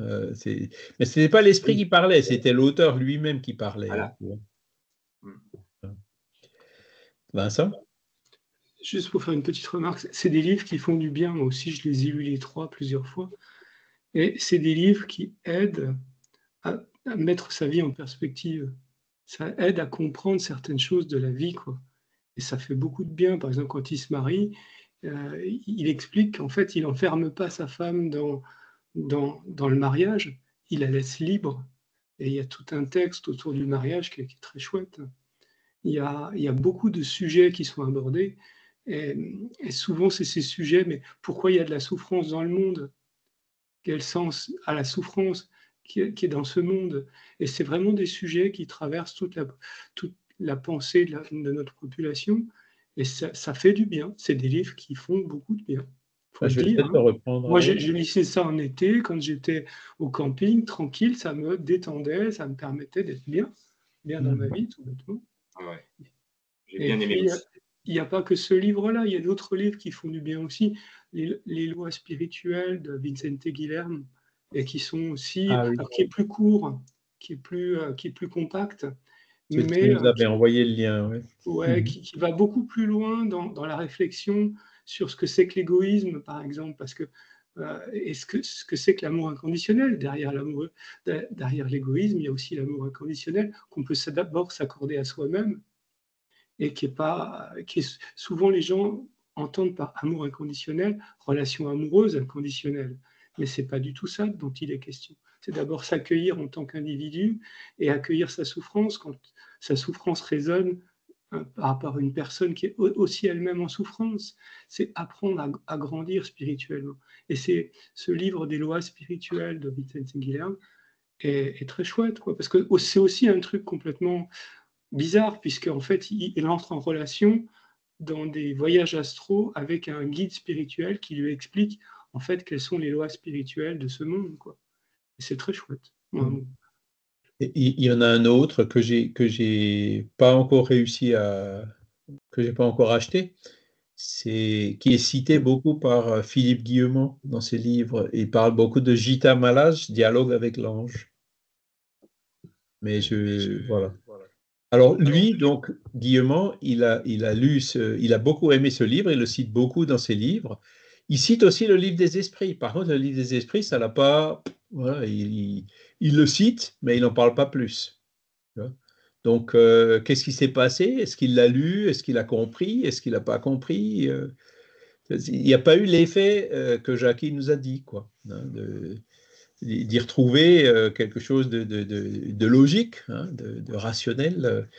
mais ce n'était pas l'esprit qui parlait, c'était l'auteur lui-même qui parlait. Hein. Mmh. Vincent? Juste pour faire une petite remarque, c'est des livres qui font du bien. Moi aussi, je les ai lus les trois plusieurs fois. Et c'est des livres qui aident à, mettre sa vie en perspective. Ça aide à comprendre certaines choses de la vie. Quoi. Et ça fait beaucoup de bien. Par exemple, quand il se marie, euh, il explique qu'en fait, il n'enferme pas sa femme dans, dans, dans, le mariage, il la laisse libre. Et il y a tout un texte autour du mariage qui est très chouette il y a, beaucoup de sujets qui sont abordés. Et, souvent, c'est ces sujets, mais pourquoi il y a de la souffrance dans le monde? Quel sens a la souffrance? Qui est, dans ce monde Et c'est vraiment des sujets qui traversent toute la, toute la pensée de, notre population. Et ça, fait du bien. C'est des livres qui font beaucoup de bien. Ah, je vais hein. reprendre. Moi, j'ai lisé ça en été, quand j'étais au camping, tranquille, ça me détendait, ça me permettait d'être bien, bien dans ma mmh. vie, tout bêtement. J'ai bien aimé. Il n'y a, pas que ce livre-là, il y a d'autres livres qui font du bien aussi. Les, lois spirituelles de Vincente Guilherme, et qui sont aussi, ah qui est plus court, qui est plus, euh, qui est plus compact. Mais, tu nous avais envoyé le lien, ouais. ouais mhm. qui, va beaucoup plus loin dans, dans la réflexion sur ce que c'est que l'égoïsme, par exemple, parce que euh, et ce que ce que c'est que l'amour inconditionnel derrière l'amour derrière l'égoïsme il y a aussi l'amour inconditionnel qu'on peut d'abord s'accorder à soi-même et qui est pas qui est souvent les gens entendre par amour inconditionnel relation amoureuse inconditionnelle. Mais ce n'est pas du tout ça dont il est question. C'est d'abord s'accueillir en tant qu'individu et accueillir sa souffrance quand sa souffrance résonne hein, par rapport à une personne qui est aussi elle-même en souffrance. C'est apprendre à, grandir spirituellement. Et c'est ce livre des lois spirituelles de Vincent Guilherme est, très chouette, quoi, parce que c'est aussi un truc complètement bizarre, puisqu'en fait, il, entre en relation dans des voyages astraux avec un guide spirituel qui lui explique en fait quelles sont les lois spirituelles de ce monde. Quoi. c'est très chouette. Mm. Il y en a un autre que j'ai que j'ai pas encore réussi à que j'ai pas encore acheté, c'est qui est cité beaucoup par euh, Philippe Guillemont dans ses livres. Il parle beaucoup de Gita Malaj, dialogue avec l'ange. Mais je voilà. Alors lui, donc Guillemont, il a, il a lu, ce, il a beaucoup aimé ce livre, il le cite beaucoup dans ses livres. Il cite aussi le livre des esprits. Par contre, le livre des esprits, ça n'a pas, voilà, il, le cite, mais il n'en parle pas plus. Donc, euh, qu'est-ce qui s'est passé? Est-ce qu'il l'a lu? Est-ce qu'il a compris? Est-ce qu'il n'a pas compris? Euh, Il n'y a pas eu l'effet euh, que Jackie nous a dit, quoi. Hein, d'y retrouver quelque chose de, logique, hein, de, rationnel,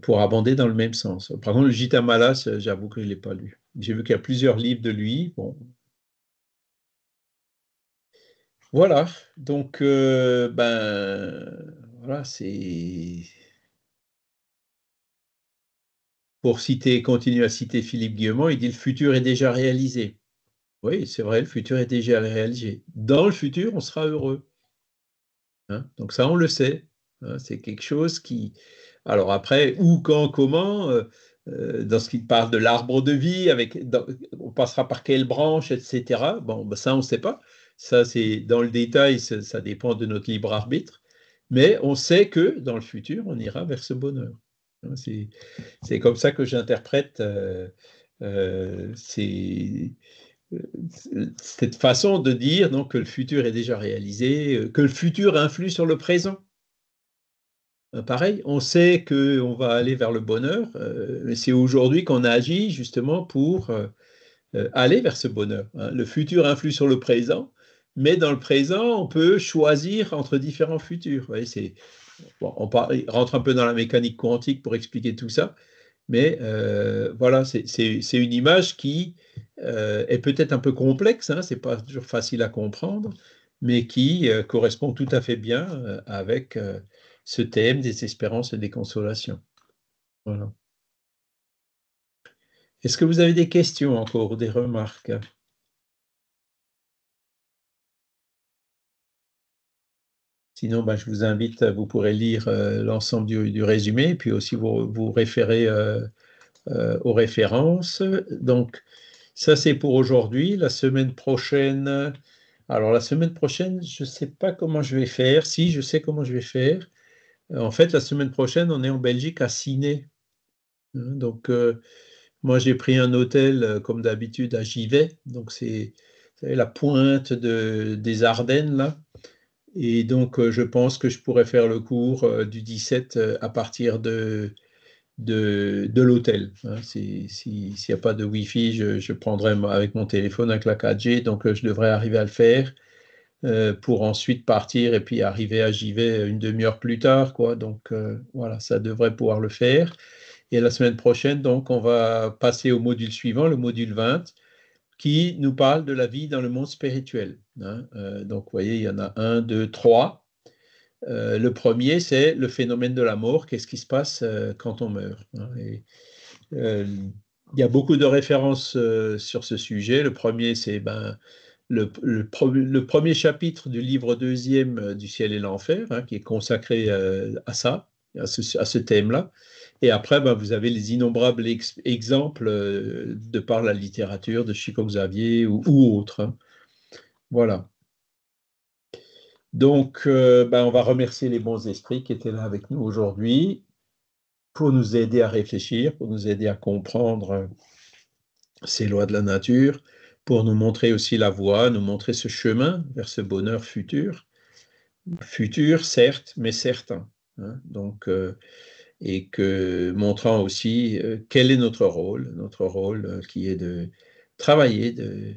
pour abonder dans le même sens. Par contre, le Gita Malas, j'avoue que je ne l'ai pas lu. J'ai vu qu'il y a plusieurs livres de lui. Voilà, donc, ben, voilà, c'est. Pour citer, continuer à citer Philippe Guillemont, il dit le futur est déjà réalisé. Oui, c'est vrai, le futur est déjà réalisé. Dans le futur, on sera heureux. Hein. Donc ça, on le sait. Hein. c'est quelque chose qui... Alors après, où, quand, comment, euh, euh, dans ce qui parle de l'arbre de vie, avec, on passera par quelle branche, etc. Bon, ben ça, on ne sait pas. Ça, c'est dans le détail, ça, dépend de notre libre arbitre. Mais on sait que dans le futur, on ira vers ce bonheur. Hein. c'est comme ça que j'interprète euh, ces cette façon de dire que le futur est déjà réalisé, euh, que le futur influe sur le présent. Euh, pareil, on sait qu'on va aller vers le bonheur, euh, mais c'est aujourd'hui qu'on agit justement pour aller vers ce bonheur. Hein. Le futur influe sur le présent, mais dans le présent, on peut choisir entre différents futurs. on rentre un peu dans la mécanique quantique pour expliquer tout ça, mais voilà, c'est une image qui euh, est peut-être un peu complexe, hein, c'est pas toujours facile à comprendre, mais qui euh, correspond tout à fait bien euh, avec ce thème des espérances et des consolations. Voilà. Est-ce que vous avez des questions encore, des remarques? Sinon, ben, je vous invite, vous pourrez lire l'ensemble du, résumé, puis aussi vous, vous référer aux références. Donc, ça, c'est pour aujourd'hui. La semaine prochaine, alors la semaine prochaine, je ne sais pas comment je vais faire. Si, je sais comment je vais faire. Euh, en fait, la semaine prochaine, on est en Belgique à Ciné. Hein, donc, euh, moi, j'ai pris un hôtel, euh, comme d'habitude, à Givet. Donc, c'est la pointe de, des Ardennes, là. Et donc, je pense que je pourrais faire le cours du 17 à partir de de, l'hôtel. Hein. S'il n'y a pas de Wi-Fi, je, prendrai avec mon téléphone, avec la 4G, donc je devrais arriver à le faire euh, pour ensuite partir et puis arriver à Givet une demi-heure plus tard. Quoi. Donc euh, voilà, ça devrait pouvoir le faire. Et la semaine prochaine, donc, on va passer au module suivant, le module 20, qui nous parle de la vie dans le monde spirituel. Hein. donc, vous voyez, il y en a un, deux, trois. Euh, le premier, c'est le phénomène de la mort. Qu'est-ce qui se passe euh, quand on meurt hein, euh, Il y a beaucoup de références sur ce sujet. Le premier, c'est ben, le, premier chapitre du livre deuxième du ciel et l'enfer, hein, qui est consacré à ça, à ce, thème-là. Et après, ben, vous avez les innombrables exemples de par la littérature de Chico Xavier ou, autres. Hein. Voilà. Donc, euh, ben, on va remercier les bons esprits qui étaient là avec nous aujourd'hui pour nous aider à réfléchir, pour nous aider à comprendre ces lois de la nature, pour nous montrer aussi la voie, nous montrer ce chemin vers ce bonheur futur. Futur, certes, mais certain. Hein. Donc, euh, et que montrant aussi euh, quel est notre rôle, notre rôle euh, qui est de travailler, de,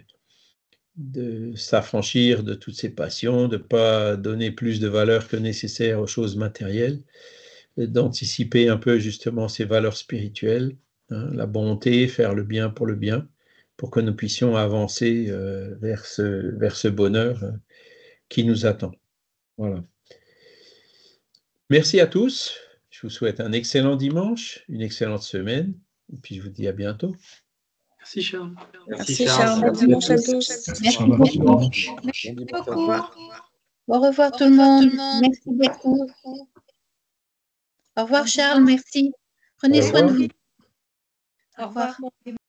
s'affranchir de toutes ces passions, de ne pas donner plus de valeur que nécessaire aux choses matérielles, d'anticiper un peu justement ces valeurs spirituelles, hein, la bonté, faire le bien pour le bien, pour que nous puissions avancer euh, vers, ce, vers ce bonheur qui nous attend. Voilà. Merci à tous. Je vous souhaite un excellent dimanche, une excellente semaine, et puis je vous dis à bientôt. Merci Charles. Merci Charles. Merci beaucoup. Au revoir tout le monde. Merci beaucoup. Au revoir Charles, merci. Prenez soin de vous. Au revoir.